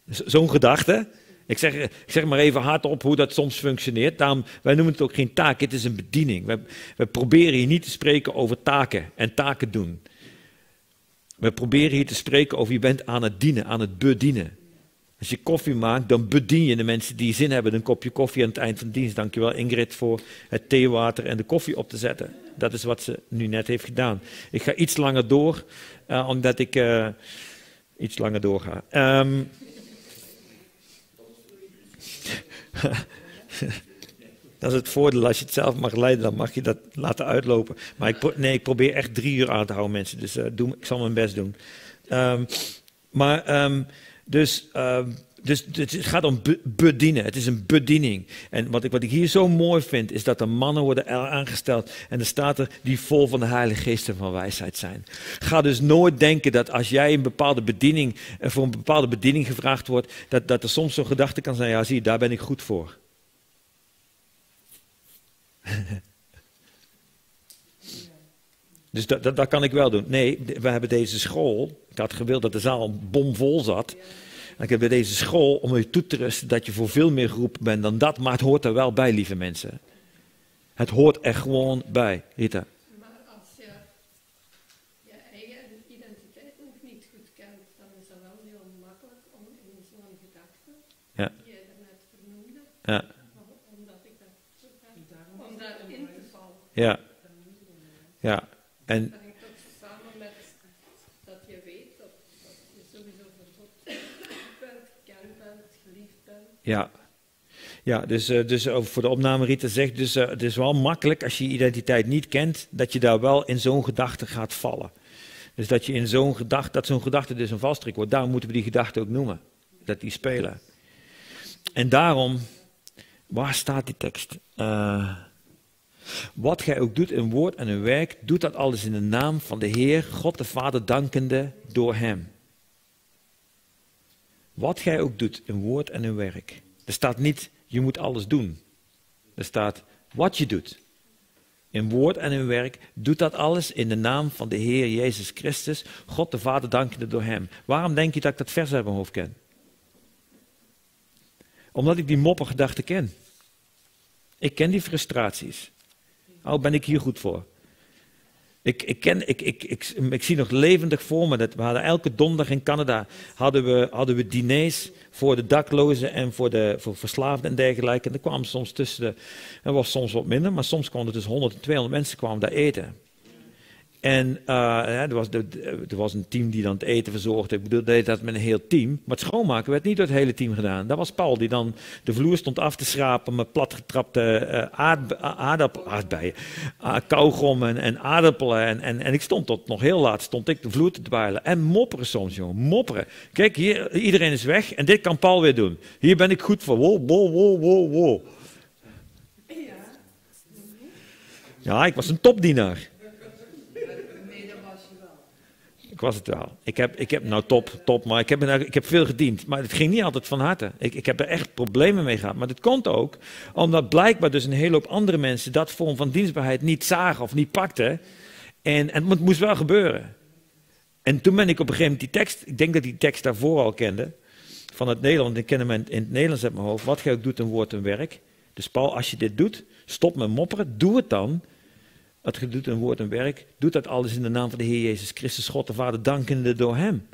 Zo'n gedachte. Ik zeg, ik zeg maar even hardop hoe dat soms functioneert. Wij noemen het ook geen taak, het is een bediening. We, we proberen hier niet te spreken over taken en taken doen. We proberen hier te spreken over je bent aan het dienen, aan het bedienen. Als je koffie maakt, dan bedien je de mensen die zin hebben een kopje koffie aan het eind van de dienst. Dankjewel Ingrid voor het theewater en de koffie op te zetten. Dat is wat ze nu net heeft gedaan. Ik ga iets langer door, uh, omdat ik uh, iets langer doorga. Um, Dat is het voordeel. Als je het zelf mag leiden, dan mag je dat laten uitlopen. Maar ik, nee, ik probeer echt drie uur aan te houden, mensen. Dus uh, doe, ik zal mijn best doen. Um, maar, um, dus, dus, dus, het gaat om be bedienen. Het is een bediening. En wat ik, wat ik hier zo mooi vind, is dat er mannen worden aangesteld. En er staat er die vol van de Heilige Geest en van wijsheid zijn. Ga dus nooit denken dat als jij een bepaalde bediening, eh, voor een bepaalde bediening gevraagd wordt, dat, dat er soms zo'n gedachte kan zijn: ja, zie, daar ben ik goed voor. dus dat, dat, dat, kan ik wel doen. Nee, we hebben deze school. Ik had gewild dat de zaal bomvol zat. En ik heb bij deze school om je toe te rusten dat je voor veel meer geroepen bent dan dat. Maar het hoort er wel bij, lieve mensen. Het hoort er gewoon bij, Rita. Maar bent, geliefd bent. Ja. Ja, dus, uh, dus uh, voor de opname Rita zegt, dus uh, het is wel makkelijk als je je identiteit niet kent, dat je daar wel in zo'n gedachte gaat vallen. Dus dat je in zo'n gedachte, dat zo'n gedachte dus een valstrik wordt. Daarom moeten we die gedachte ook noemen. Dat die spelen. En daarom, waar staat die tekst? Wat gij ook doet in woord en in werk, doet dat alles in de naam van de Heer, God de Vader, dankende door Hem. Wat gij ook doet in woord en in werk. Er staat niet, je moet alles doen. Er staat, wat je doet. In woord en in werk, doet dat alles in de naam van de Heer Jezus Christus, God de Vader, dankende door Hem. Waarom denk je dat ik dat vers uit mijn hoofd ken? Omdat ik die moppergedachte ken. Ik ken die frustraties. Oh, ben ik hier goed voor? Ik, ik, ken, ik, ik, ik, ik zie nog levendig voor me dat we hadden elke donderdag in Canada hadden we, hadden we diners voor de daklozen en voor de voor verslaafden en dergelijke. En er kwamen soms tussen de, er was soms wat minder, maar soms kwamen er tussen 100 en 200 mensen kwamen daar eten. En uh, er, was, er, was, een team die dan het eten verzorgde. Ik bedoel, deed dat met een heel team. Maar het schoonmaken werd niet door het hele team gedaan. Dat was Paul die dan de vloer stond af te schrapen met platgetrapte uh, aard, aardbeien, uh, kauwgommen en aardappelen. En, en, en ik stond tot nog heel laat, stond ik de vloer te dweilen. En mopperen soms, jongen, mopperen. Kijk, hier, iedereen is weg en dit kan Paul weer doen. Hier ben ik goed voor. Wow, wow, wow, wow, wow. Ja, ik was een topdienaar. Ik was het wel. Ik heb, ik heb nou top, top, maar ik heb, ik heb veel gediend. Maar het ging niet altijd van harte. Ik, ik heb er echt problemen mee gehad. Maar dat komt ook omdat blijkbaar dus een hele hoop andere mensen dat vorm van dienstbaarheid niet zagen of niet pakten. En, en het moest wel gebeuren. En toen ben ik op een gegeven moment die tekst, ik denk dat die tekst daarvoor al kende, van het Nederlands, ik ken hem in het Nederlands uit mijn hoofd. Wat gij ook doet, een woord, een werk. Dus Paul, als je dit doet, stop met mopperen, doe het dan wat je doet een woord en werk, doet dat alles in de naam van de Heer Jezus Christus, God de Vader, dankende door Hem.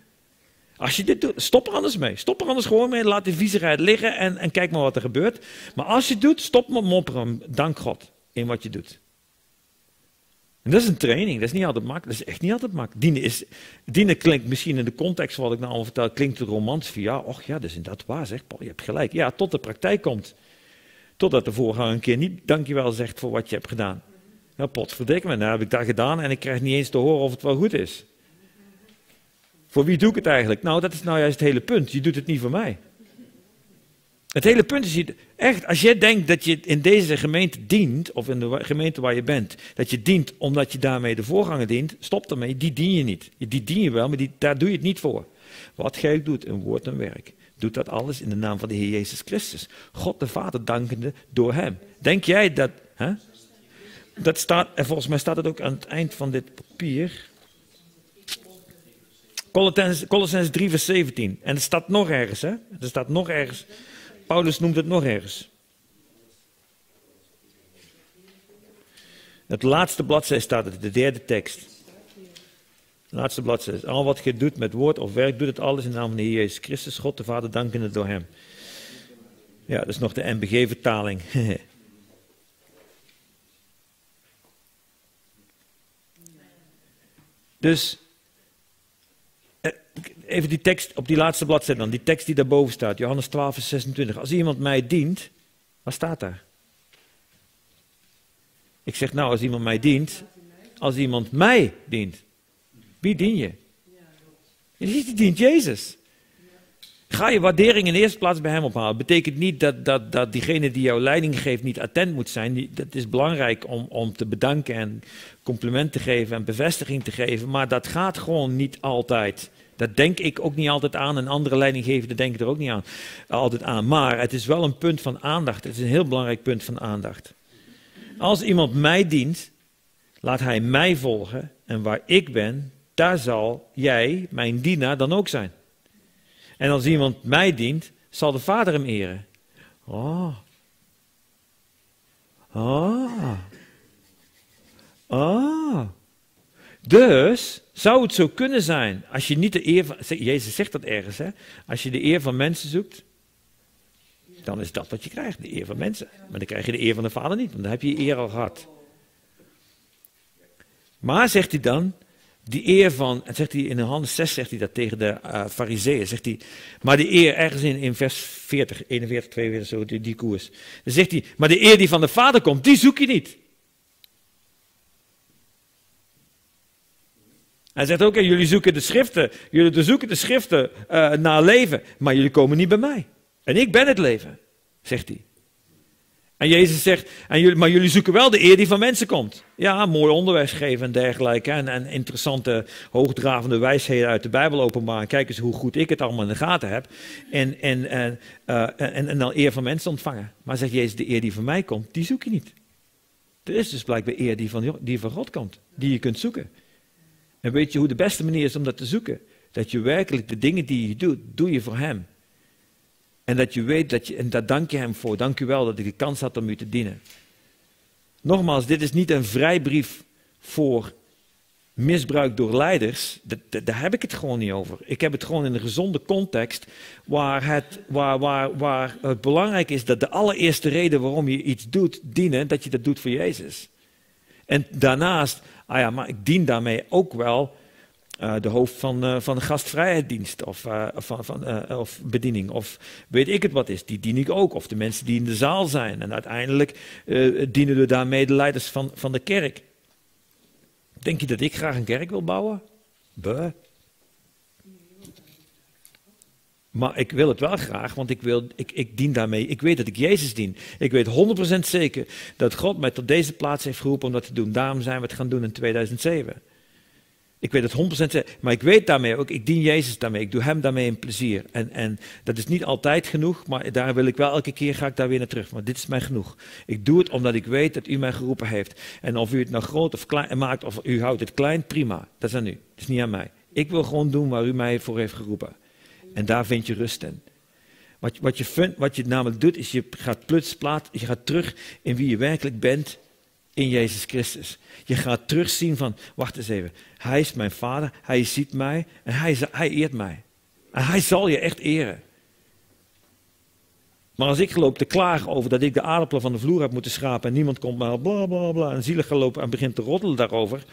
Als je dit doet, stop er anders mee. Stop er anders gewoon mee, laat die viezigheid liggen en, en kijk maar wat er gebeurt. Maar als je het doet, stop met mopperen, dank God in wat je doet. En dat is een training, dat is niet altijd makkelijk, dat is echt niet altijd makkelijk. Dienen, is, dienen klinkt misschien in de context van wat ik nou al vertel, klinkt het van ja, och ja, dat is inderdaad waar zeg Paul, je hebt gelijk. Ja, tot de praktijk komt. Totdat de voorganger een keer niet dankjewel zegt voor wat je hebt gedaan. Ja, potverdikke me, nou heb ik dat gedaan en ik krijg niet eens te horen of het wel goed is. Voor wie doe ik het eigenlijk? Nou, dat is nou juist het hele punt. Je doet het niet voor mij. Het hele punt is, echt, als jij denkt dat je in deze gemeente dient, of in de gemeente waar je bent, dat je dient omdat je daarmee de voorganger dient, stop ermee, die dien je niet. Die dien je wel, maar die, daar doe je het niet voor. Wat gij doet, een woord en werk, doet dat alles in de naam van de Heer Jezus Christus. God de Vader dankende door Hem. Denk jij dat... Hè? Dat staat, en volgens mij staat het ook aan het eind van dit papier. Colossens 3 vers 17. En het staat nog ergens, hè? Er staat nog ergens. Paulus noemt het nog ergens. Het laatste bladzij staat het, de derde tekst. Laatste bladzij. Al wat je doet met woord of werk, doet het alles in de naam van de Heer Jezus Christus, God de Vader, dankende door Hem. Ja, dat is nog de MBG-vertaling. Dus eh, even die tekst op die laatste bladzijde dan, die tekst die daarboven staat, Johannes 12, vers 26. Als iemand mij dient, wat staat daar? Ik zeg nou, als iemand mij dient, als iemand mij dient, wie dien je? Je dient Jezus. Ga je waardering in de eerste plaats bij hem ophalen. Betekent niet dat, dat, dat diegene die jou leiding geeft niet attent moet zijn. Dat is belangrijk om, om te bedanken en compliment te geven en bevestiging te geven. Maar dat gaat gewoon niet altijd. Dat denk ik ook niet altijd aan en andere leidinggevenden denken er ook niet aan, altijd aan. Maar het is wel een punt van aandacht. Het is een heel belangrijk punt van aandacht. Als iemand mij dient, laat hij mij volgen. En waar ik ben, daar zal jij, mijn dienaar, dan ook zijn. En als iemand mij dient, zal de Vader hem eren. Oh. Ah. Ah. Dus zou het zo kunnen zijn, als je niet de eer van. Jezus zegt dat ergens, hè? Als je de eer van mensen zoekt, dan is dat wat je krijgt, de eer van mensen. Maar dan krijg je de eer van de Vader niet, want dan heb je je eer al gehad. Maar zegt hij dan, die eer van, zegt hij in Johannes 6 zegt hij dat tegen de uh, fariseeën, zegt hij, maar de eer ergens in, in vers 40, 41, 42, zo, die, die koers. Dan zegt hij, maar de eer die van de Vader komt, die zoek je niet. Hij zegt ook, jullie zoeken de schriften, jullie zoeken de schriften uh, naar leven, maar jullie komen niet bij mij. En ik ben het leven, zegt hij. En Jezus zegt, en jullie, maar jullie zoeken wel de eer die van mensen komt. Ja, mooi onderwijs geven en dergelijke. En, en interessante, hoogdravende wijsheden uit de Bijbel openbaren. Kijk eens hoe goed ik het allemaal in de gaten heb. En, en, en, uh, en, en dan eer van mensen ontvangen. Maar zegt Jezus, de eer die van mij komt, die zoek je niet. Er is dus blijkbaar eer die van, die van God komt, die je kunt zoeken. En weet je hoe de beste manier is om dat te zoeken? Dat je werkelijk de dingen die je doet, doe je voor Hem. En dat je weet dat je, en daar dank je hem voor. Dank u wel dat ik de kans had om u te dienen. Nogmaals, dit is niet een vrijbrief voor misbruik door leiders, dat- daar heb ik het gewoon niet over. Ik heb het gewoon in een gezonde context waar het, waar, waar, waar het belangrijk is dat de allereerste reden waarom je iets doet, dienen, dat je dat doet voor Jezus. En daarnaast, ah ja, maar ik dien daarmee ook wel eh, de hoofd van, eh, van de gastvrijheidsdienst of, eh, van, van, of bediening of weet ik het wat is, die dien ik ook. Of de mensen die in de zaal zijn. En uiteindelijk dienen we daarmee de leiders van, van de kerk. Denk je dat ik graag een kerk wil bouwen? Buh. Maar ik wil het wel graag, want ik, wil, ik, ik dien daarmee. Ik weet dat ik Jezus dien. Ik weet 100% zeker dat God mij tot deze plaats heeft geroepen om dat te doen. Daarom zijn we het gaan doen in 2007. Ik weet het 100% zeker. Maar ik weet daarmee ook, ik dien Jezus daarmee. Ik doe hem daarmee een plezier. En, en dat is niet altijd genoeg, maar daar wil ik wel elke keer ga ik daar weer naar terug. Maar dit is mij genoeg. Ik doe het omdat ik weet dat u mij geroepen heeft. En of u het nou groot of klein maakt, of u houdt het klein, prima. Dat is aan u. Dat is niet aan mij. Ik wil gewoon doen waar u mij voor heeft geroepen. En daar vind je rust in. Wat, wat, je, vindt, wat je namelijk doet, is je gaat pluts plaat, je gaat terug in wie je werkelijk bent in Jezus Christus. Je gaat terugzien van, wacht eens even, hij is mijn vader, hij ziet mij en hij, hij eert mij. En hij zal je echt eren. Maar als ik loop te klagen over dat ik de aardappelen van de vloer heb moeten schrapen en niemand komt maar bla bla bla en zielig gelopen en begint te roddelen daarover,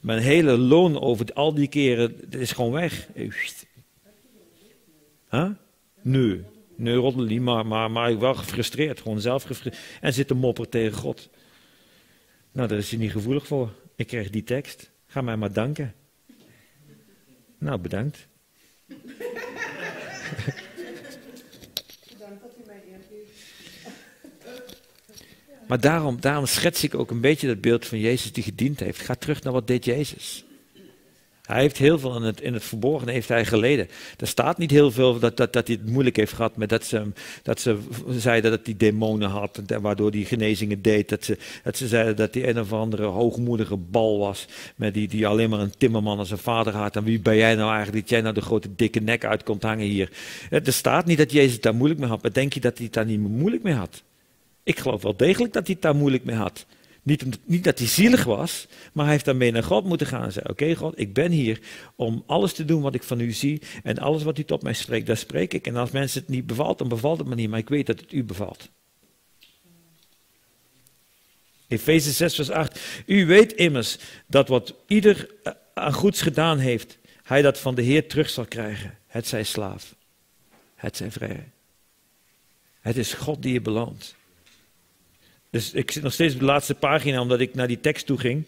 mijn hele loon over al die keren, is gewoon weg. Huh? Nee, nee, roddel niet, maar, maar, maar wel gefrustreerd, gewoon zelf gefrustreerd. En zit te mopperen tegen God. Nou, daar is hij niet gevoelig voor. Ik krijg die tekst. Ga mij maar danken. Nou, bedankt. Dank dat u mij eer. Maar daarom, daarom schets ik ook een beetje dat beeld van Jezus die gediend heeft. Ga terug naar wat deed Jezus. Hij heeft heel veel in het, in het verborgen heeft hij geleden. Er staat niet heel veel dat, dat, dat hij het moeilijk heeft gehad met dat ze, dat ze zeiden dat hij demonen had, waardoor hij genezingen deed. Dat ze, dat ze zeiden dat hij een of andere hoogmoedige bal was, met die, die alleen maar een timmerman als zijn vader had. En wie ben jij nou eigenlijk dat jij nou de grote dikke nek uit komt hangen hier? Er staat niet dat Jezus daar moeilijk mee had, maar denk je dat hij het daar niet moeilijk mee had? Ik geloof wel degelijk dat hij het daar moeilijk mee had. Niet, niet, dat hij zielig was, maar hij heeft daarmee naar God moeten gaan en zei: Oké, God, ik ben hier om alles te doen wat ik van u zie. En alles wat u tot mij spreekt, daar spreek ik. En als mensen het niet bevalt, dan bevalt het me niet, maar ik weet dat het u bevalt. Efeze 6, vers 8. U weet immers dat wat ieder aan goeds gedaan heeft, hij dat van de Heer terug zal krijgen. Het zij slaaf, het zij vrij. Het is God die je beloont. Dus ik zit nog steeds op de laatste pagina, omdat ik naar die tekst toe ging.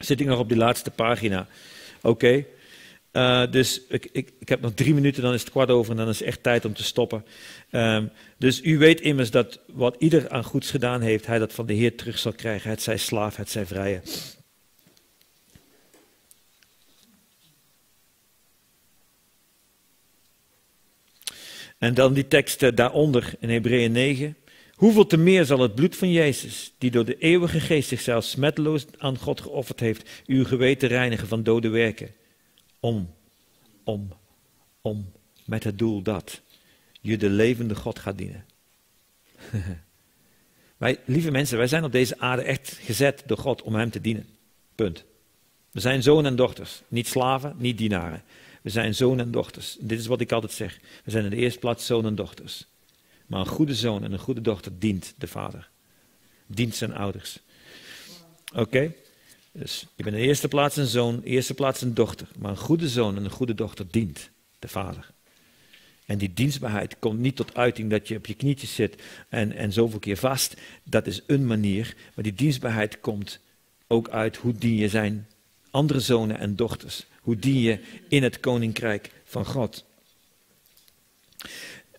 Zit ik nog op die laatste pagina. Oké. Uh, dus ik, ik, ik, heb nog drie minuten, dan is het kwart over en dan is het echt tijd om te stoppen. Um, dus u weet immers dat wat ieder aan goeds gedaan heeft, hij dat van de Heer terug zal krijgen. Het zij slaaf, het zij vrije. En dan die tekst daaronder in Hebreeën 9. Hoeveel te meer zal het bloed van Jezus, die door de eeuwige geest zichzelf smetteloos aan God geofferd heeft, uw geweten reinigen van dode werken. Om, om, om, met het doel dat je de levende God gaat dienen. wij, lieve mensen, wij zijn op deze aarde echt gezet door God om Hem te dienen. Punt. We zijn zonen en dochters, niet slaven, niet dienaren. We zijn zonen en dochters. Dit is wat ik altijd zeg. We zijn in de eerste plaats zonen en dochters. Maar een goede zoon en een goede dochter dient de vader. Dient zijn ouders. Oké? Dus je bent in de eerste plaats een zoon, in de eerste plaats een dochter. Maar een goede zoon en een goede dochter dient de vader. En die dienstbaarheid komt niet tot uiting dat je op je knietjes zit en, en zoveel keer vast. Dat is een manier. Maar die dienstbaarheid komt ook uit hoe dien je zijn andere zonen en dochters. Hoe dien je in het koninkrijk van God.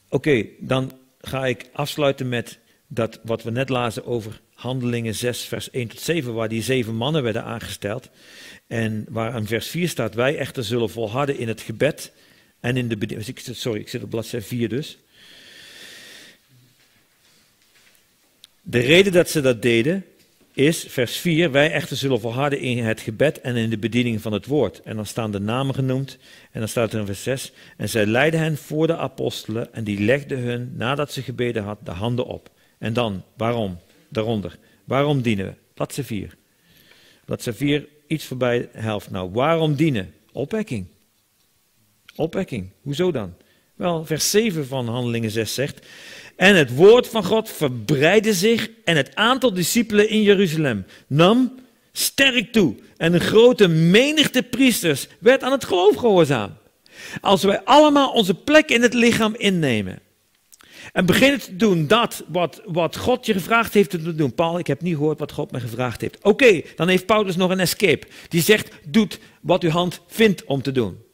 Oké, dan ga ik afsluiten met dat wat we net lazen over Handelingen 6, vers 1 tot 7, waar die zeven mannen werden aangesteld. En waar aan vers 4 staat, wij echter zullen volharden in het gebed en in de bediening. Sorry, ik zit op bladzijde 4 dus. De reden dat ze dat deden is, vers 4, wij echter zullen volharden in het gebed en in de bediening van het woord. En dan staan de namen genoemd en dan staat er in vers 6, en zij leidden hen voor de apostelen en die legden hun, nadat ze gebeden had, de handen op. En dan, waarom? Daaronder, waarom dienen we? Bladzijde 4. Bladzijde 4, iets voorbij de helft. Nou, waarom dienen? Opwekking. Opwekking. Hoezo dan? Wel, vers 7 van Handelingen 6 zegt. En het woord van God verbreidde zich en het aantal discipelen in Jeruzalem nam sterk toe. En een grote menigte priesters werd aan het geloof gehoorzaam. Als wij allemaal onze plek in het lichaam innemen. En beginnen te doen dat wat, wat God je gevraagd heeft te doen. Paul, ik heb niet gehoord wat God me gevraagd heeft. Oké, dan heeft Paulus nog een escape. Die zegt, doet wat uw hand vindt om te doen.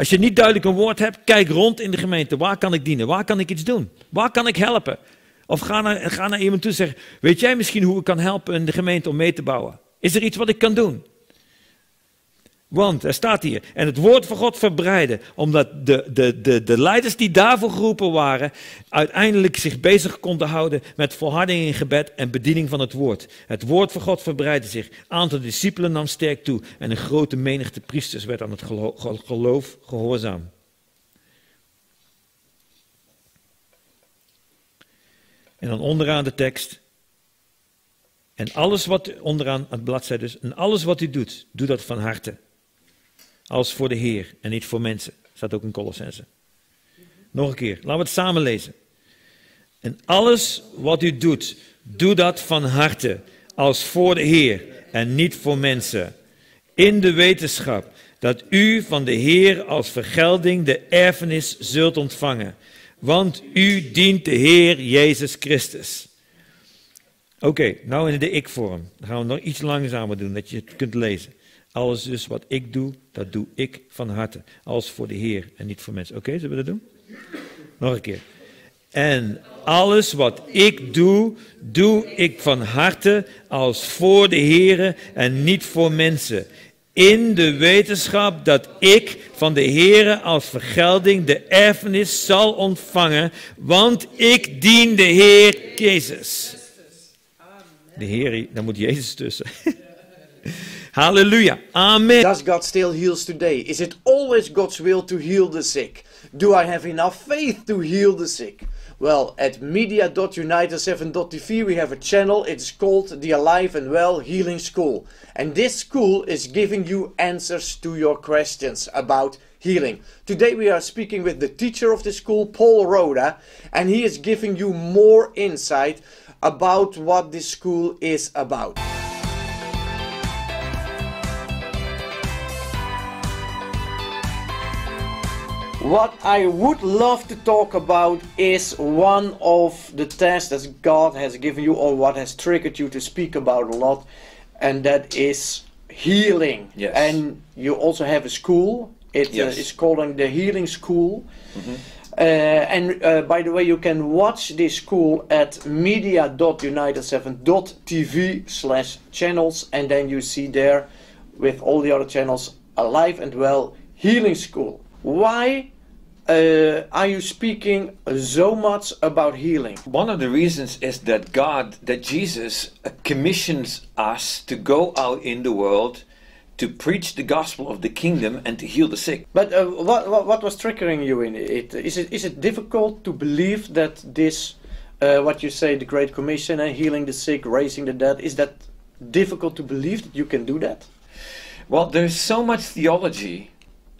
Als je niet duidelijk een woord hebt, kijk rond in de gemeente. Waar kan ik dienen? Waar kan ik iets doen? Waar kan ik helpen? Of ga naar, ga naar iemand toe en zeg, weet jij misschien hoe ik kan helpen in de gemeente om mee te bouwen? Is er iets wat ik kan doen? Want, er staat hier, en het woord van God verbreiden, omdat de, de, de, de leiders die daarvoor geroepen waren, uiteindelijk zich bezig konden houden met volharding in gebed en bediening van het woord. Het woord van God verbreidde zich, aantal discipelen nam sterk toe en een grote menigte priesters werd aan het gelo- ge- geloof gehoorzaam. En dan onderaan de tekst. En alles wat, onderaan het bladzijde dus, en alles wat u doet, doe dat van harte. Als voor de Heer en niet voor mensen. Staat ook in Colossense. Nog een keer, laten we het samen lezen. En alles wat u doet, doe dat van harte. Als voor de Heer en niet voor mensen. In de wetenschap dat u van de Heer als vergelding de erfenis zult ontvangen. Want u dient de Heer Jezus Christus. Oké, nou in de ik-vorm. Dan gaan we nog iets langzamer doen, dat je het kunt lezen. Alles dus wat ik doe, dat doe ik van harte. Als voor de Heer en niet voor mensen. Oké, zullen we dat doen? Nog een keer. En alles wat ik doe, doe ik van harte als voor de Heer en niet voor mensen. In de wetenschap dat ik van de Heer als vergelding de erfenis zal ontvangen, want ik dien de Heer Jezus. De Heer, daar moet Jezus tussen. Halleluja. Amen. Does God still heal today? Is it always God's will to heal the sick? Do I have enough faith to heal the sick? Well, at media.united7.tv we have a channel. It's called the Alive and Well Healing School. And this school is giving you answers to your questions about healing. Today we are speaking with the teacher of the school, Paul Rhoda, and he is giving you more insight about what this school is about. What I would love to talk about is one of the tests that God has given you, or what has triggered you to speak about a lot, and that is healing. Yes. And you also have a school. It uh, Yes. is calling the Healing School. Uh, and uh, by the way, you can watch this school at media.united7.tv slash channels, and then you see there with all the other channels Alive and Well Healing School. Why uh, are you speaking so much about healing? One of the reasons is that God, that Jesus commissions us to go out in the world to preach the gospel of the kingdom and to heal the sick. But uh, what, what what was triggering you in it? Is it is it difficult to believe that this, uh, what you say, the Great Commission and healing the sick, raising the dead, is that difficult to believe that you can do that? Well, there's so much theology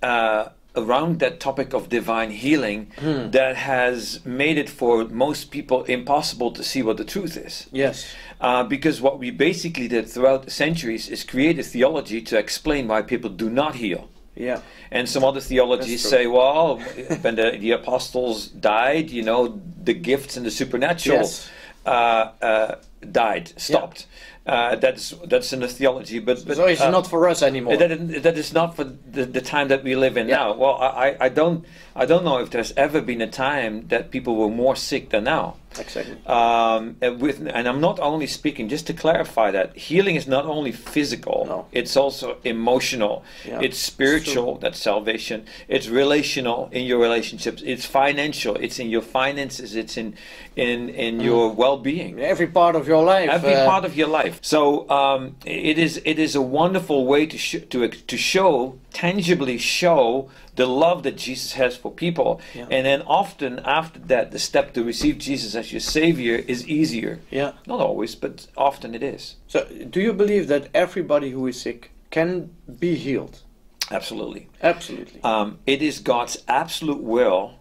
uh, around that topic of divine healing that has made it for most people impossible to see what the truth is. Yes. Uh, because what we basically did throughout the centuries is create a theology to explain why people do not heal. Yeah. And some other theologies say, well, when the, the apostles died, you know, the gifts and the supernatural Yes. uh, uh, died, stopped. Uh, that's that's in the theology, but, but so it's uh, not for us anymore. that, is- that is not for the, the time that we live in Yeah. now. Well, I- I don't I don't know if there's ever been a time that people were more sick than now. Exactly. Um, and with and I'm not only speaking just to clarify that healing is not only physical, No. it's also emotional, Yeah, it's spiritual. That's salvation. It's relational in your relationships. It's financial. It's in your finances. It's in in in your well-being Every part of your life. every uh, part of your life. So um, it is it is a wonderful way to to to show tangibly show the love that Jesus has for people, Yeah. and then often after that, the step to receive Jesus as your Savior is easier. Yeah. Not always, but often it is. So, do you believe that everybody who is sick can be healed. Absolutely. Absolutely. Um, it is God's absolute will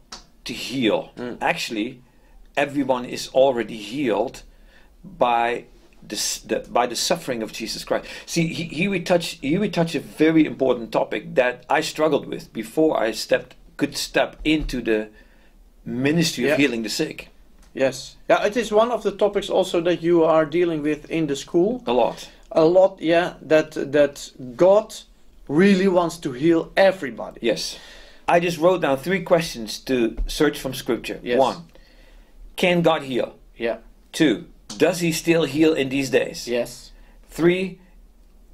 to heal. Actually, everyone is already healed by the, s- the by the suffering of Jesus Christ. See, he, here we touch here we touch a very important topic that I struggled with before I stepped could step into the ministry of healing the sick. Yes. Yeah, it is one of the topics also that you are dealing with in the school. A lot. A lot, yeah, that that God really wants to heal everybody. Yes. I just wrote down three questions to search from Scripture. Yes. One, can God heal? Yeah. Two, does He still heal in these days? Yes. Three,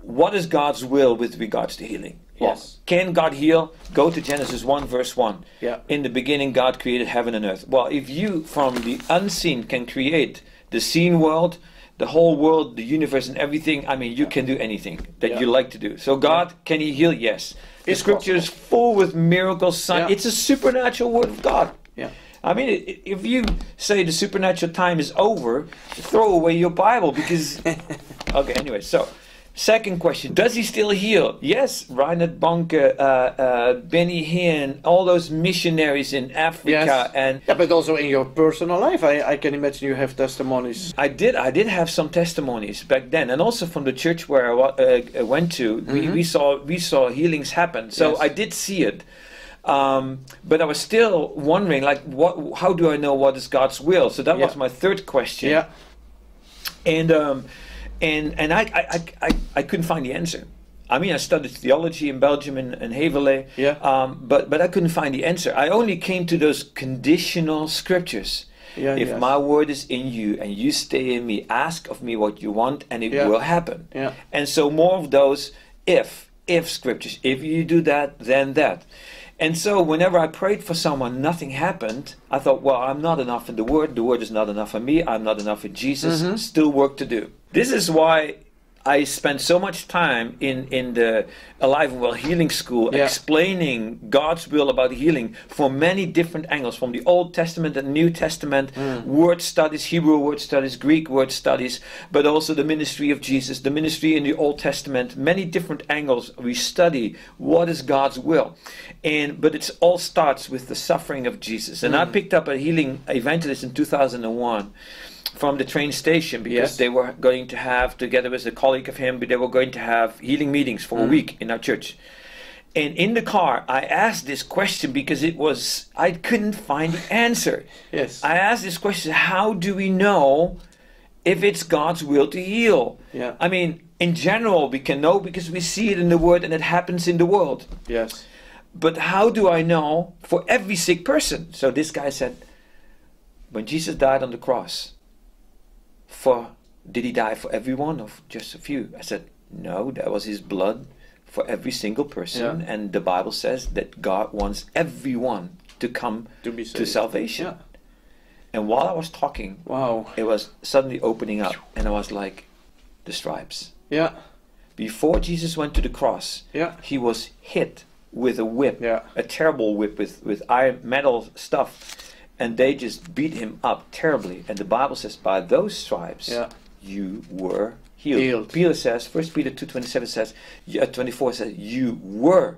what is God's will with regards to healing? Well, Yes. can God heal? Go to Genesis 1, verse 1. Yeah. In the beginning, God created heaven and earth. Well, if you, from the unseen, can create the seen world, the whole world, the universe, and everything, I mean, you can do anything that Yeah. you like to do. So, God, can He heal? Yes. The It's scripture is full with miracles, signs. Yeah. It's a supernatural word of God. I mean, if you say the supernatural time is over, throw away your Bible because. okay, anyway, so second question Does he still heal? Yes, Reinhard Bonke, uh, uh, Benny Hinn, all those missionaries in Africa. Yes. And Yeah, but also in your personal life, I, I can imagine you have testimonies. I did, I did have some testimonies back then, and also from the church where I uh, went to, we, we saw we saw healings happen. So Mm-hmm. Yes. I did see it, um, but I was still wondering, like, what? How do I know what is God's will? So that was my third question. Yeah. and um, and and I, I, I, I, couldn't find the answer. I mean, I studied theology in Belgium and, and Heverlee, Yeah. um, but but I couldn't find the answer. I only came to those conditional scriptures. Yeah, if yes. my word is in you and you stay in me, ask of me what you want, and it Yeah. will happen. Yeah. And so more of those if if scriptures. If you do that, then that. And so whenever I prayed for someone, nothing happened. I thought, well, I'm not enough in the word. The word is not enough for me. I'm not enough in Jesus. Mm-hmm. Still work to do. This is why I spent so much time in, in the Alive and Well Healing School Yeah. explaining God's will about healing from many different angles, from the Old Testament and New Testament, Mm. word studies, Hebrew word studies, Greek word studies, but also the ministry of Jesus, the ministry in the Old Testament, many different angles. We study what is God's will. And but it all starts with the suffering of Jesus. And Mm. I picked up a healing evangelist in 2001 from the train station because Yes. they were going to have, together with a colleague of him, they were going to have healing meetings for Mm. a week in our church. And in the car, I asked this question because it was, I couldn't find the answer. Yes. I asked this question how do we know if it's God's will to heal? Yeah. I mean, in general, we can know because we see it in the Word and it happens in the world. yes. But how do I know for every sick person? So this guy said, when Jesus died on the cross, for did he die for everyone or just a few? I said, no, that was his blood for every single person, Yeah. and the Bible says that God wants everyone to come To be to salvation. Yeah. And while I was talking, Wow. it was suddenly opening up, and I was like, the stripes. Yeah. Before Jesus went to the cross, Yeah. he was hit with a whip, Yeah. a terrible whip with, with iron metal stuff, and they just beat him up terribly. And the Bible says, by those stripes, Yeah. you were healed. Healed. Peter says, First Peter two twenty seven says, uh, twenty four says, you were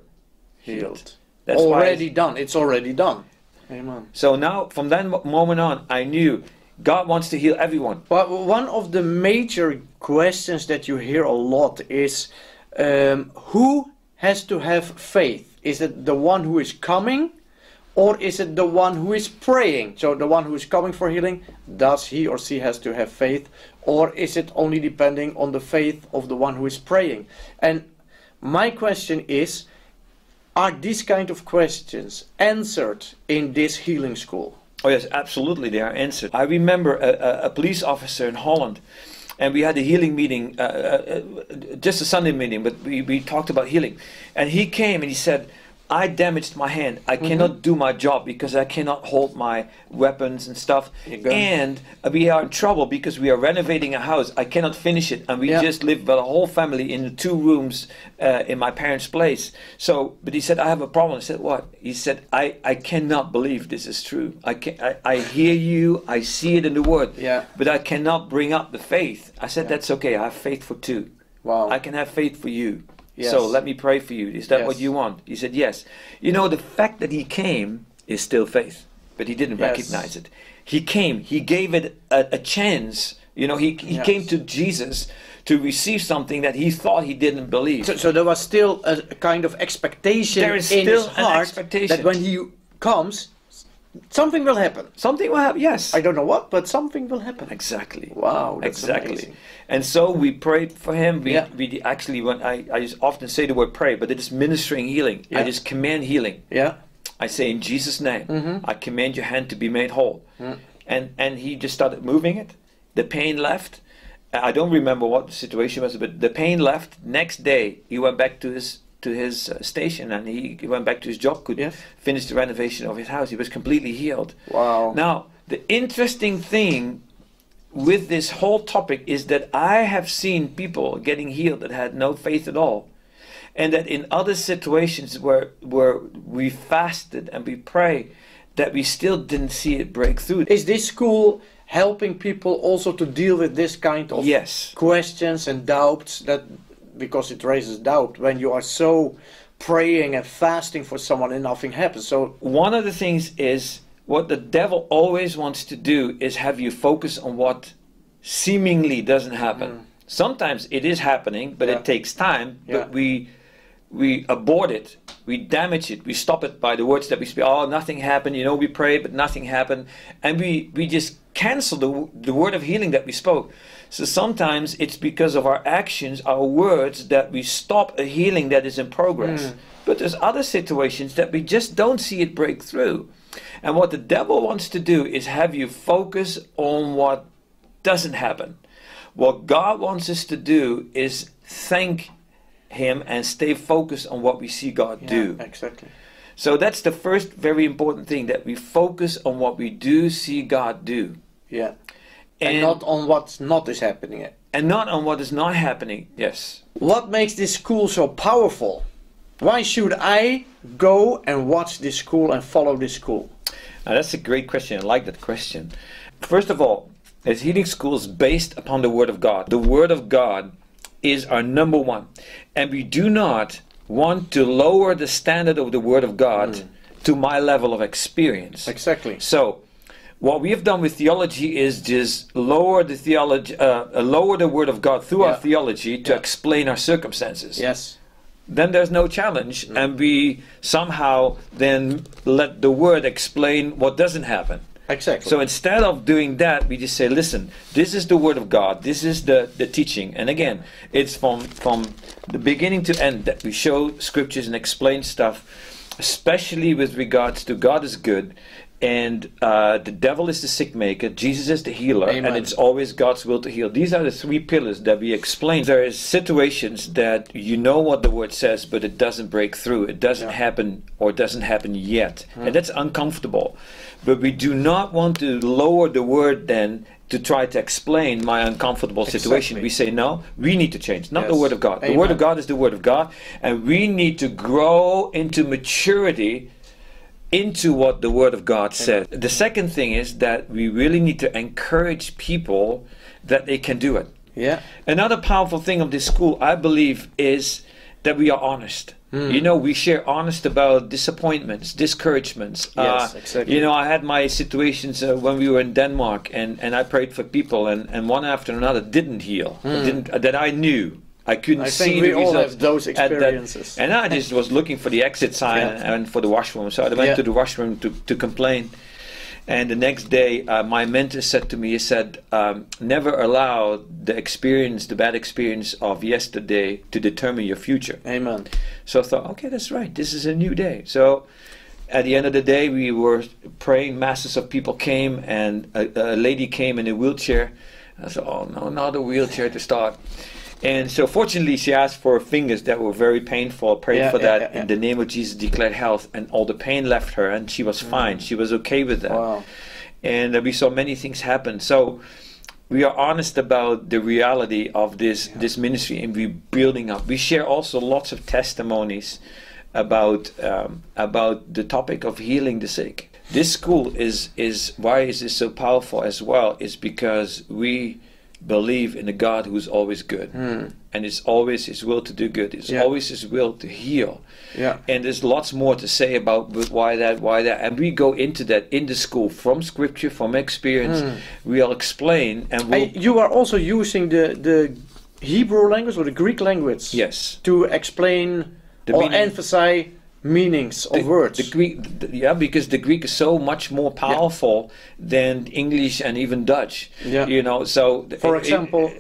healed. Healed. That's why already done. It's already done. Amen. So now, from that moment on, I knew God wants to heal everyone. But one of the major questions that you hear a lot is um, who has to have faith? Is it the one who is coming or is it the one who is praying? So the one who is coming for healing, does he or she has to have faith? Or is it only depending on the faith of the one who is praying? And my question is, are these kind of questions answered in this healing school? Oh yes, absolutely, they are answered. I remember a, a, police officer in Holland, and we had a healing meeting, uh, uh, uh, just a Sunday meeting, but we, we talked about healing. And he came and he said, I damaged my hand. I Mm-hmm. cannot do my job because I cannot hold my weapons and stuff. And we are in trouble because we are renovating a house. I cannot finish it. And we Yeah. just live with a whole family in two rooms uh, in my parents' place. So, but he said, I have a problem. I said, what? He said, I, I cannot believe this is true. I, can, I, I hear you. I see it in the word. Yeah. But I cannot bring up the faith. I said, Yeah. that's okay. I have faith for two. Wow. I can have faith for you. Yes. So let me pray for you. Is that what you want? He said, Yes. You know, the fact that he came is still faith, but he didn't Yes. recognize it. He came, he gave it a, a chance. You know, he, he Yes. came to Jesus to receive something that he thought he didn't believe. So, so there was still a, kind of expectation There is in still his heart expectation. that when he comes, something will happen. something will happen, yes. I don't know what, but something will happen. Exactly. Wow, exactly. amazing. And so we prayed for him. We, Yeah. we actually, when I, I just often say the word pray, but it is ministering healing. I just command healing. Yeah. I say in Jesus' name, Mm-hmm. I command your hand to be made whole. Mm. And and he just started moving it. The pain left. I don't remember what the situation was, but the pain left. Next day, he went back to his to his uh, station and he, went back to his job. Could Yes. finish the renovation of his house. He was completely healed. Wow. Now, the interesting thing with this whole topic is that I have seen people getting healed that had no faith at all. And that in other situations where where we fasted and we pray, that we still didn't see it break through. Is this school helping people also to deal with this kind of yes. questions and doubts that because it raises doubt when you are so praying and fasting for someone and nothing happens. So One of the things is what the devil always wants to do is have you focus on what seemingly doesn't happen. Sometimes it is happening, but Mm. Yeah. it takes time. Yeah. But we we abort it, we damage it, we stop it by the words that we speak. Oh, nothing happened. You know, we pray, but nothing happened, and we we just cancel the the word of healing that we spoke. So sometimes it's because of our actions, our words, that we stop a healing that is in progress. Hmm. But there's other situations that we just don't see it break through. And what the devil wants to do is have you focus on what doesn't happen. What God wants us to do is thank Him and stay focused on what we see God do. Exactly. So that's the first very important thing that we focus on what we do see God do. Yeah. And, not on what not is happening. and not on what is not happening. Yes. What makes this school so powerful? Why should I go and watch this school and follow this school? Now that's a great question. I like that question. First of all, as healing schools based upon the Word of God. The Word of God is our number one. And we do not want to lower the standard of the Word of God hmm. to my level of experience. Exactly. So, what we have done with theology is just lower the theology, uh, uh, lower the Word of God through our theology to Yeah. explain our circumstances Yes. then there's no challenge and we somehow then let the word explain what doesn't happen Exactly. so instead of doing that we just say listen this is the word of god this is the, the teaching and again it's from from the beginning to end that we show scriptures and explain stuff especially with regards to god is good and uh, the devil is the sick maker jesus is the healer Amen. and it's always god's will to heal. These are the three pillars that we explain. There is situations that you know what the word says but it doesn't break through. It doesn't Yeah. happen or doesn't happen yet. And that's uncomfortable. But we do not want to lower the word then to try to explain my uncomfortable situation. Exactly. we say no we need to change not the word of god. The word of god is the word of god and we need to grow into maturity into what the Word of God says. The second thing is that we really need to encourage people that they can do it. yeah. Another powerful thing of this school, I believe, is that we are honest. Hmm. You know, we share honest about disappointments, discouragements. Yes, Uh, exactly. You know, I had my situations uh, when we were in Denmark, and, and I prayed for people, and, and one after another didn't heal. Didn't uh, that I knew. I couldn't. I see we all have those experiences. and I just was looking for the exit sign Yeah. and for the washroom. So I went Yeah. to the washroom to, to complain. And the next day, uh, my mentor said to me, he said, um, never allow the experience, the bad experience of yesterday to determine your future. Amen. So I thought, okay, that's right. This is a new day. So at the end of the day, we were praying. Masses of people came, and a, a lady came in a wheelchair. I said, oh no, not a wheelchair to start. And so, fortunately, she asked for fingers that were very painful. Prayed Yeah, for yeah, that. yeah, In the name of Jesus, declared health, and all the pain left her, and she was fine. She was okay with that Wow. and uh, we saw many things happen. So we are honest about the reality of this this ministry, and we're building up. We share also lots of testimonies about um, about the topic of healing the sick. This school is is why is this so powerful as well? Is because we believe in a God who is always good. Hmm. And it's always His will to do good. It's. Yeah. always His will to heal. Yeah. And there's lots more to say about why that, why that. And we go into that in the school from scripture, from experience. Hmm. We'll explain and we'll. And you are also using the, the Hebrew language or the Greek language yes. to explain The or meaning- emphasize meanings of the, words. The Greek, th- yeah, because the Greek is so much more powerful than English and even Dutch. Yeah. You know, so For it- example-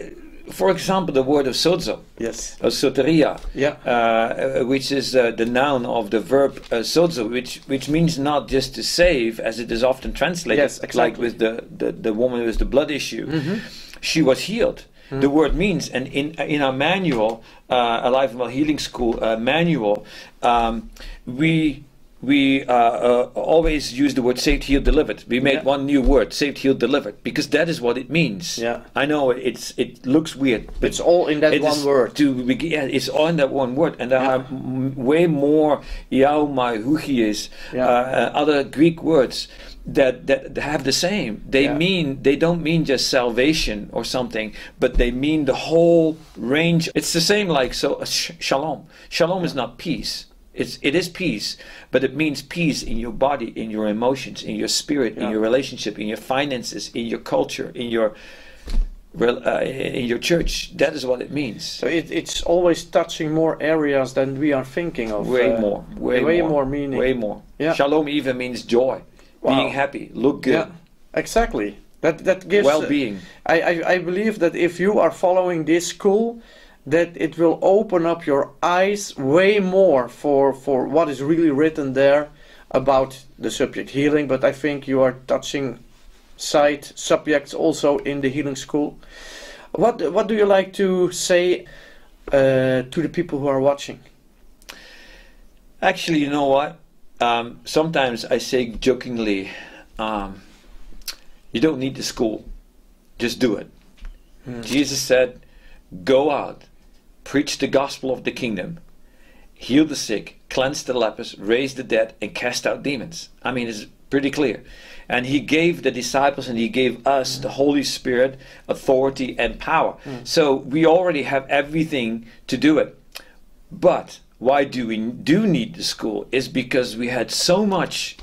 for example, the word of sozo, yes. or soteria, Yeah. uh, uh, which is uh, the noun of the verb uh, sozo, which which means not just to save, as it is often translated, Yes, exactly. like with the, the the woman with the blood issue. She was healed. The word means, and in in our manual, uh, Alive and Well Healing School uh, manual, um, we we uh, uh, always use the word saved, healed, delivered. We made Yeah. one new word, saved, healed, delivered, because that is what it means. Yeah. I know it's it looks weird, but It's all in that it one word. To begin, yeah, it's all in that one word, and there Yeah. are m- way more yaumai, hugies, Yeah. uh, uh, other Greek words that, that have the same. They Yeah. mean they don't mean just salvation or something, but they mean the whole range. It's the same like so uh, sh- shalom. Shalom is not peace. It's it is peace, but it means peace in your body, in your emotions, in your spirit, in your relationship, in your finances, in your culture, in your uh, in your church. That is what it means. So it, it's always touching more areas than we are thinking of. Way uh, more, way, way more, more meaning. Way more. Yeah. Shalom even means joy, Wow. being happy, look good, Yeah, exactly. That that gives. well-being. I, I I believe that if you are following this school, that it will open up your eyes way more for for what is really written there about the subject healing. But I think you are touching side subjects also in the healing school. What what do you like to say uh, to the people who are watching? Actually, you know what? Um, sometimes I say jokingly, um, you don't need the school, just do it. Jesus said, Go out, preach the gospel of the kingdom, heal the sick, cleanse the lepers, raise the dead, and cast out demons. I mean, it's pretty clear. And he gave the disciples and he gave us the Holy Spirit authority and power. So we already have everything to do it. But why do we do need the school? Is because we had so much,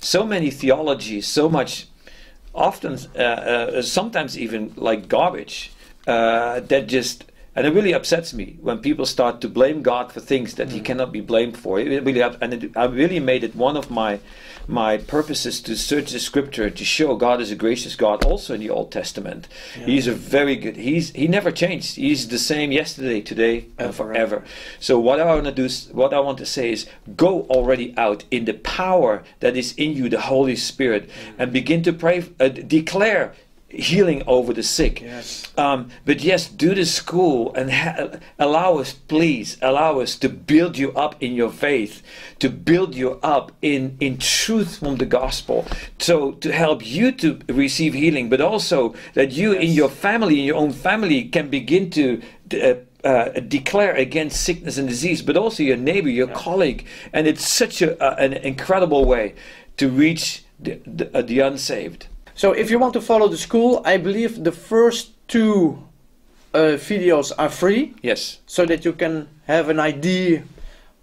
so many theologies, so much, often, uh, uh, sometimes even like garbage, uh, that just, and it really upsets me when people start to blame God for things that He cannot be blamed for. It really, and it, I really made it one of my my purposes to search the Scripture to show God is a gracious God, also in the Old Testament. He's a very good. He's he never changed. He's the same yesterday, today, and And forever. forever. So what I want to do, what I want to say is, go already out in the power that is in you, the Holy Spirit, and begin to pray, uh, declare healing over the sick. Yes. Um, but yes, do the school and ha- allow us, please, allow us to build you up in your faith, to build you up in in truth from the gospel, so to help you to receive healing, but also that you in your family, in your own family, can begin to. Uh, uh, declare against sickness and disease, but also your neighbor, your colleague, and it's such a, uh, an incredible way to reach the the, uh, the unsaved. So if you want to follow the school, I believe the first two uh, videos are free. Yes, so that you can have an idea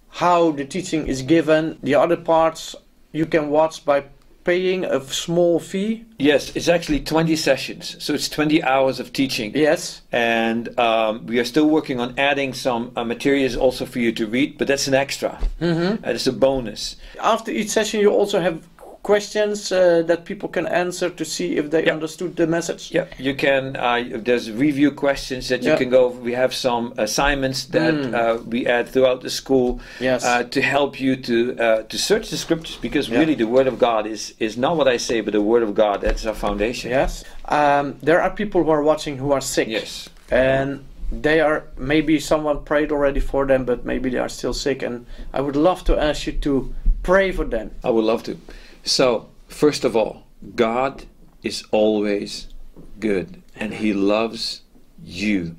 how the teaching is given. The other parts you can watch by paying a small fee. yes, it's actually 20 sessions, so it's 20 hours of teaching. Yes. and um, we are still working on adding some uh, materials also for you to read, but that's an extra. Mm-hmm. That is a bonus. After each session, you also have questions uh, that people can answer to see if they Yeah. understood the message. Yeah, you can. Uh, there's review questions that you can go. We have some assignments that Mm. uh, we add throughout the school Yes. uh, to help you to uh, to search the scriptures because Yeah. really the Word of God is is not what I say, but the Word of God. That's our foundation. Yes. Um, there are people who are watching who are sick. Yes. And they are maybe someone prayed already for them, but maybe they are still sick. And I would love to ask you to pray for them. I would love to. So, first of all, God is always good and He loves you.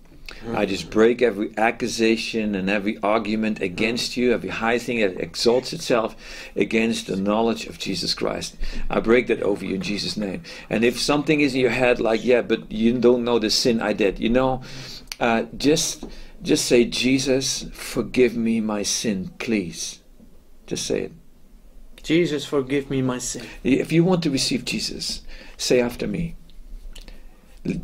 I just break every accusation and every argument against you, every high thing that exalts itself against the knowledge of Jesus Christ. I break that over you in Jesus' name. And if something is in your head like, yeah, but you don't know the sin I did, you know, uh, just just say, Jesus, forgive me my sin, please. Just say it. Jesus, forgive me my sin. If you want to receive Jesus, say after me.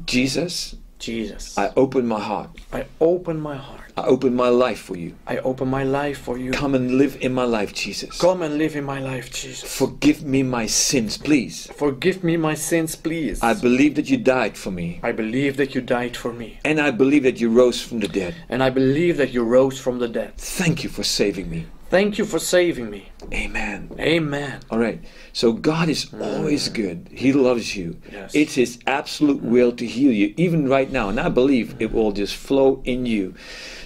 Jesus, Jesus, I open my heart. I open my heart. I open my life for you. I open my life for you. Come and live in my life, Jesus. Come and live in my life, Jesus. Forgive me my sins, please. Forgive me my sins, please. I believe that you died for me. I believe that you died for me. And I believe that you rose from the dead. And I believe that you rose from the dead. Thank you for saving me. Thank you for saving me. Amen. Amen. All right. So God is always good. He loves you. Yes. It's His absolute will to heal you, even right now. And I believe it will just flow in you.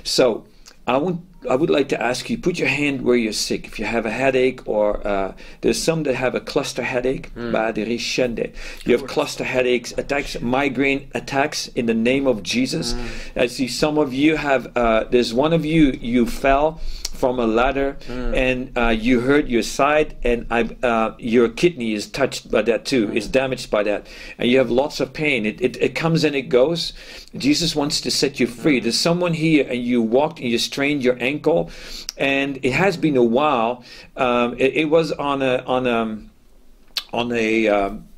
So I want. I would like to ask you, put your hand where you're sick. If you have a headache, or uh, there's some that have a cluster headache, Badirishende. you have cluster headaches, attacks, migraine attacks in the name of Jesus. I see some of you have. Uh, there's one of you you fell from a ladder and uh, you hurt your side and I, uh, your kidney is touched by that too is damaged by that. And you have lots of pain. It, it, it comes and it goes. Jesus wants to set you free. There's someone here and you walked and you strained your ankle and it has been a while. Um, it, it was on a on a on a um,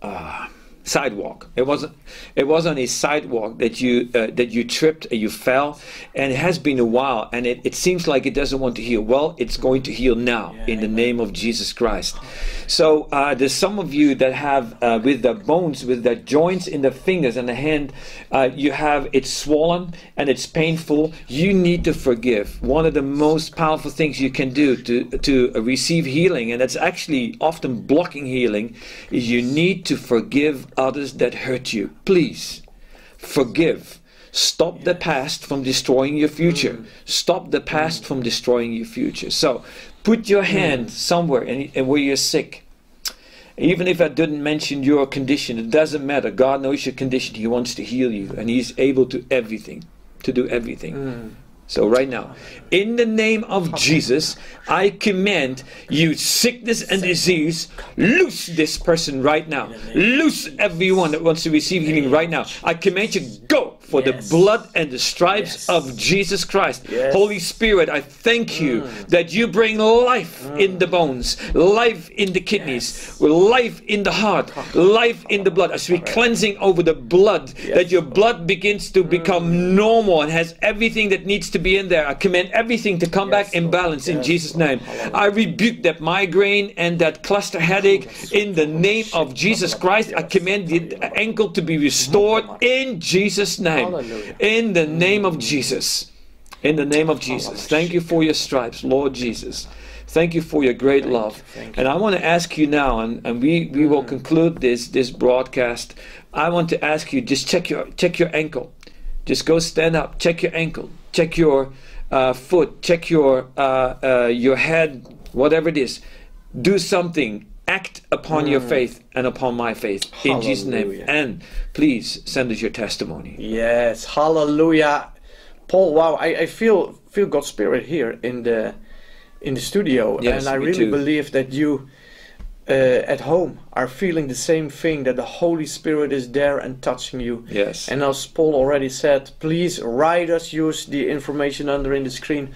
uh, sidewalk. It wasn't. It was on a sidewalk that you uh, that you tripped and you fell, and it has been a while, and it, it seems like it doesn't want to heal. Well, it's going to heal now in the name of Jesus Christ. So uh, there's some of you that have uh, with the bones, with the joints in the fingers and the hand, uh, you have it's swollen and it's painful. You need to forgive. One of the most powerful things you can do to to receive healing, and that's actually often blocking healing, is you need to forgive others that hurt you. Please forgive. Stop the past from destroying your future. Mm. Stop the past mm. from destroying your future. So put your mm. hand somewhere and, and where you're sick. Even if I didn't mention your condition, it doesn't matter. God knows your condition. He wants to heal you, and He's able to everything, to do everything. So right now, in the name of Jesus, I command you sickness and disease, loose this person right now. Loose everyone that wants to receive healing right now. I command you go for Yes. the blood and the stripes Yes. of Jesus Christ. Yes. Holy Spirit, I thank you that you bring life in the bones, life in the kidneys, with life in the heart, life in the blood. As we cleansing over the blood, that your blood begins to become normal and has everything that needs to be in there. I command everything to come back in balance in Jesus' name. I rebuke that migraine and that cluster headache in the name of Jesus Christ. I command the ankle to be restored in Jesus' name. Hallelujah. In the name of Jesus. In the name of Jesus. Thank you for your stripes, Lord Jesus. Thank you for your great love. thank And I want to ask you now, and, and we, we will conclude this this broadcast. I want to ask you just check your check your ankle. Just go stand up, check your ankle, check your uh, foot, check your uh, uh, your head, whatever it is. Do something. Act upon your faith and upon my faith in Jesus' name. And please send us your testimony. Yes, hallelujah. Paul, wow, I, I feel feel God's spirit here in the in the studio, Yes, and I really too. believe that you uh, at home are feeling the same thing. That the Holy Spirit is there and touching you. Yes. And as Paul already said, please write us. Use the information under in the screen,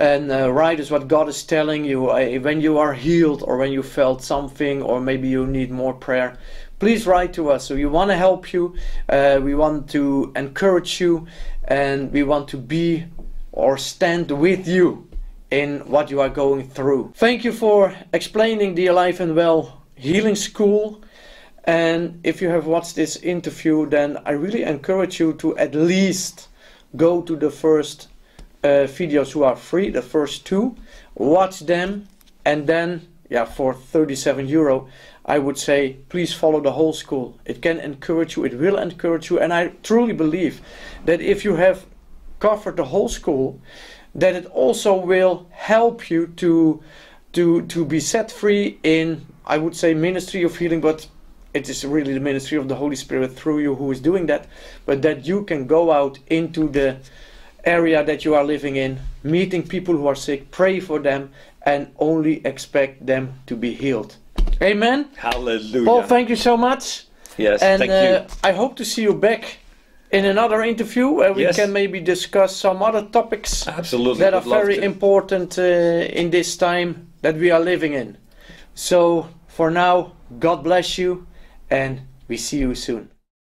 and uh, write us what God is telling you uh, when you are healed or when you felt something, or maybe you need more prayer. Please write to us. So we want to help you. Uh, we want to encourage you, and we want to be or stand with you in what you are going through. Thank you for explaining the Alive and Well Healing School. And if you have watched this interview, then I really encourage you to at least go to the first uh, videos who are free, the first two, watch them, and then, yeah, for 37 euro, I would say please follow the whole school. It can encourage you, it will encourage you, and I truly believe that if you have covered the whole school, that it also will help you to to to be set free in I would say ministry of healing, but it is really the ministry of the Holy Spirit through you who is doing that, but that you can go out into the area that you are living in, meeting people who are sick, pray for them, and only expect them to be healed. Amen. Hallelujah. Paul, thank you so much. yes, and thank uh, you. I hope to see you back in another interview where we Yes. can maybe discuss some other topics Absolutely. that are would very to. important uh, in this time that we are living in. So, for now, God bless you, and we see you soon.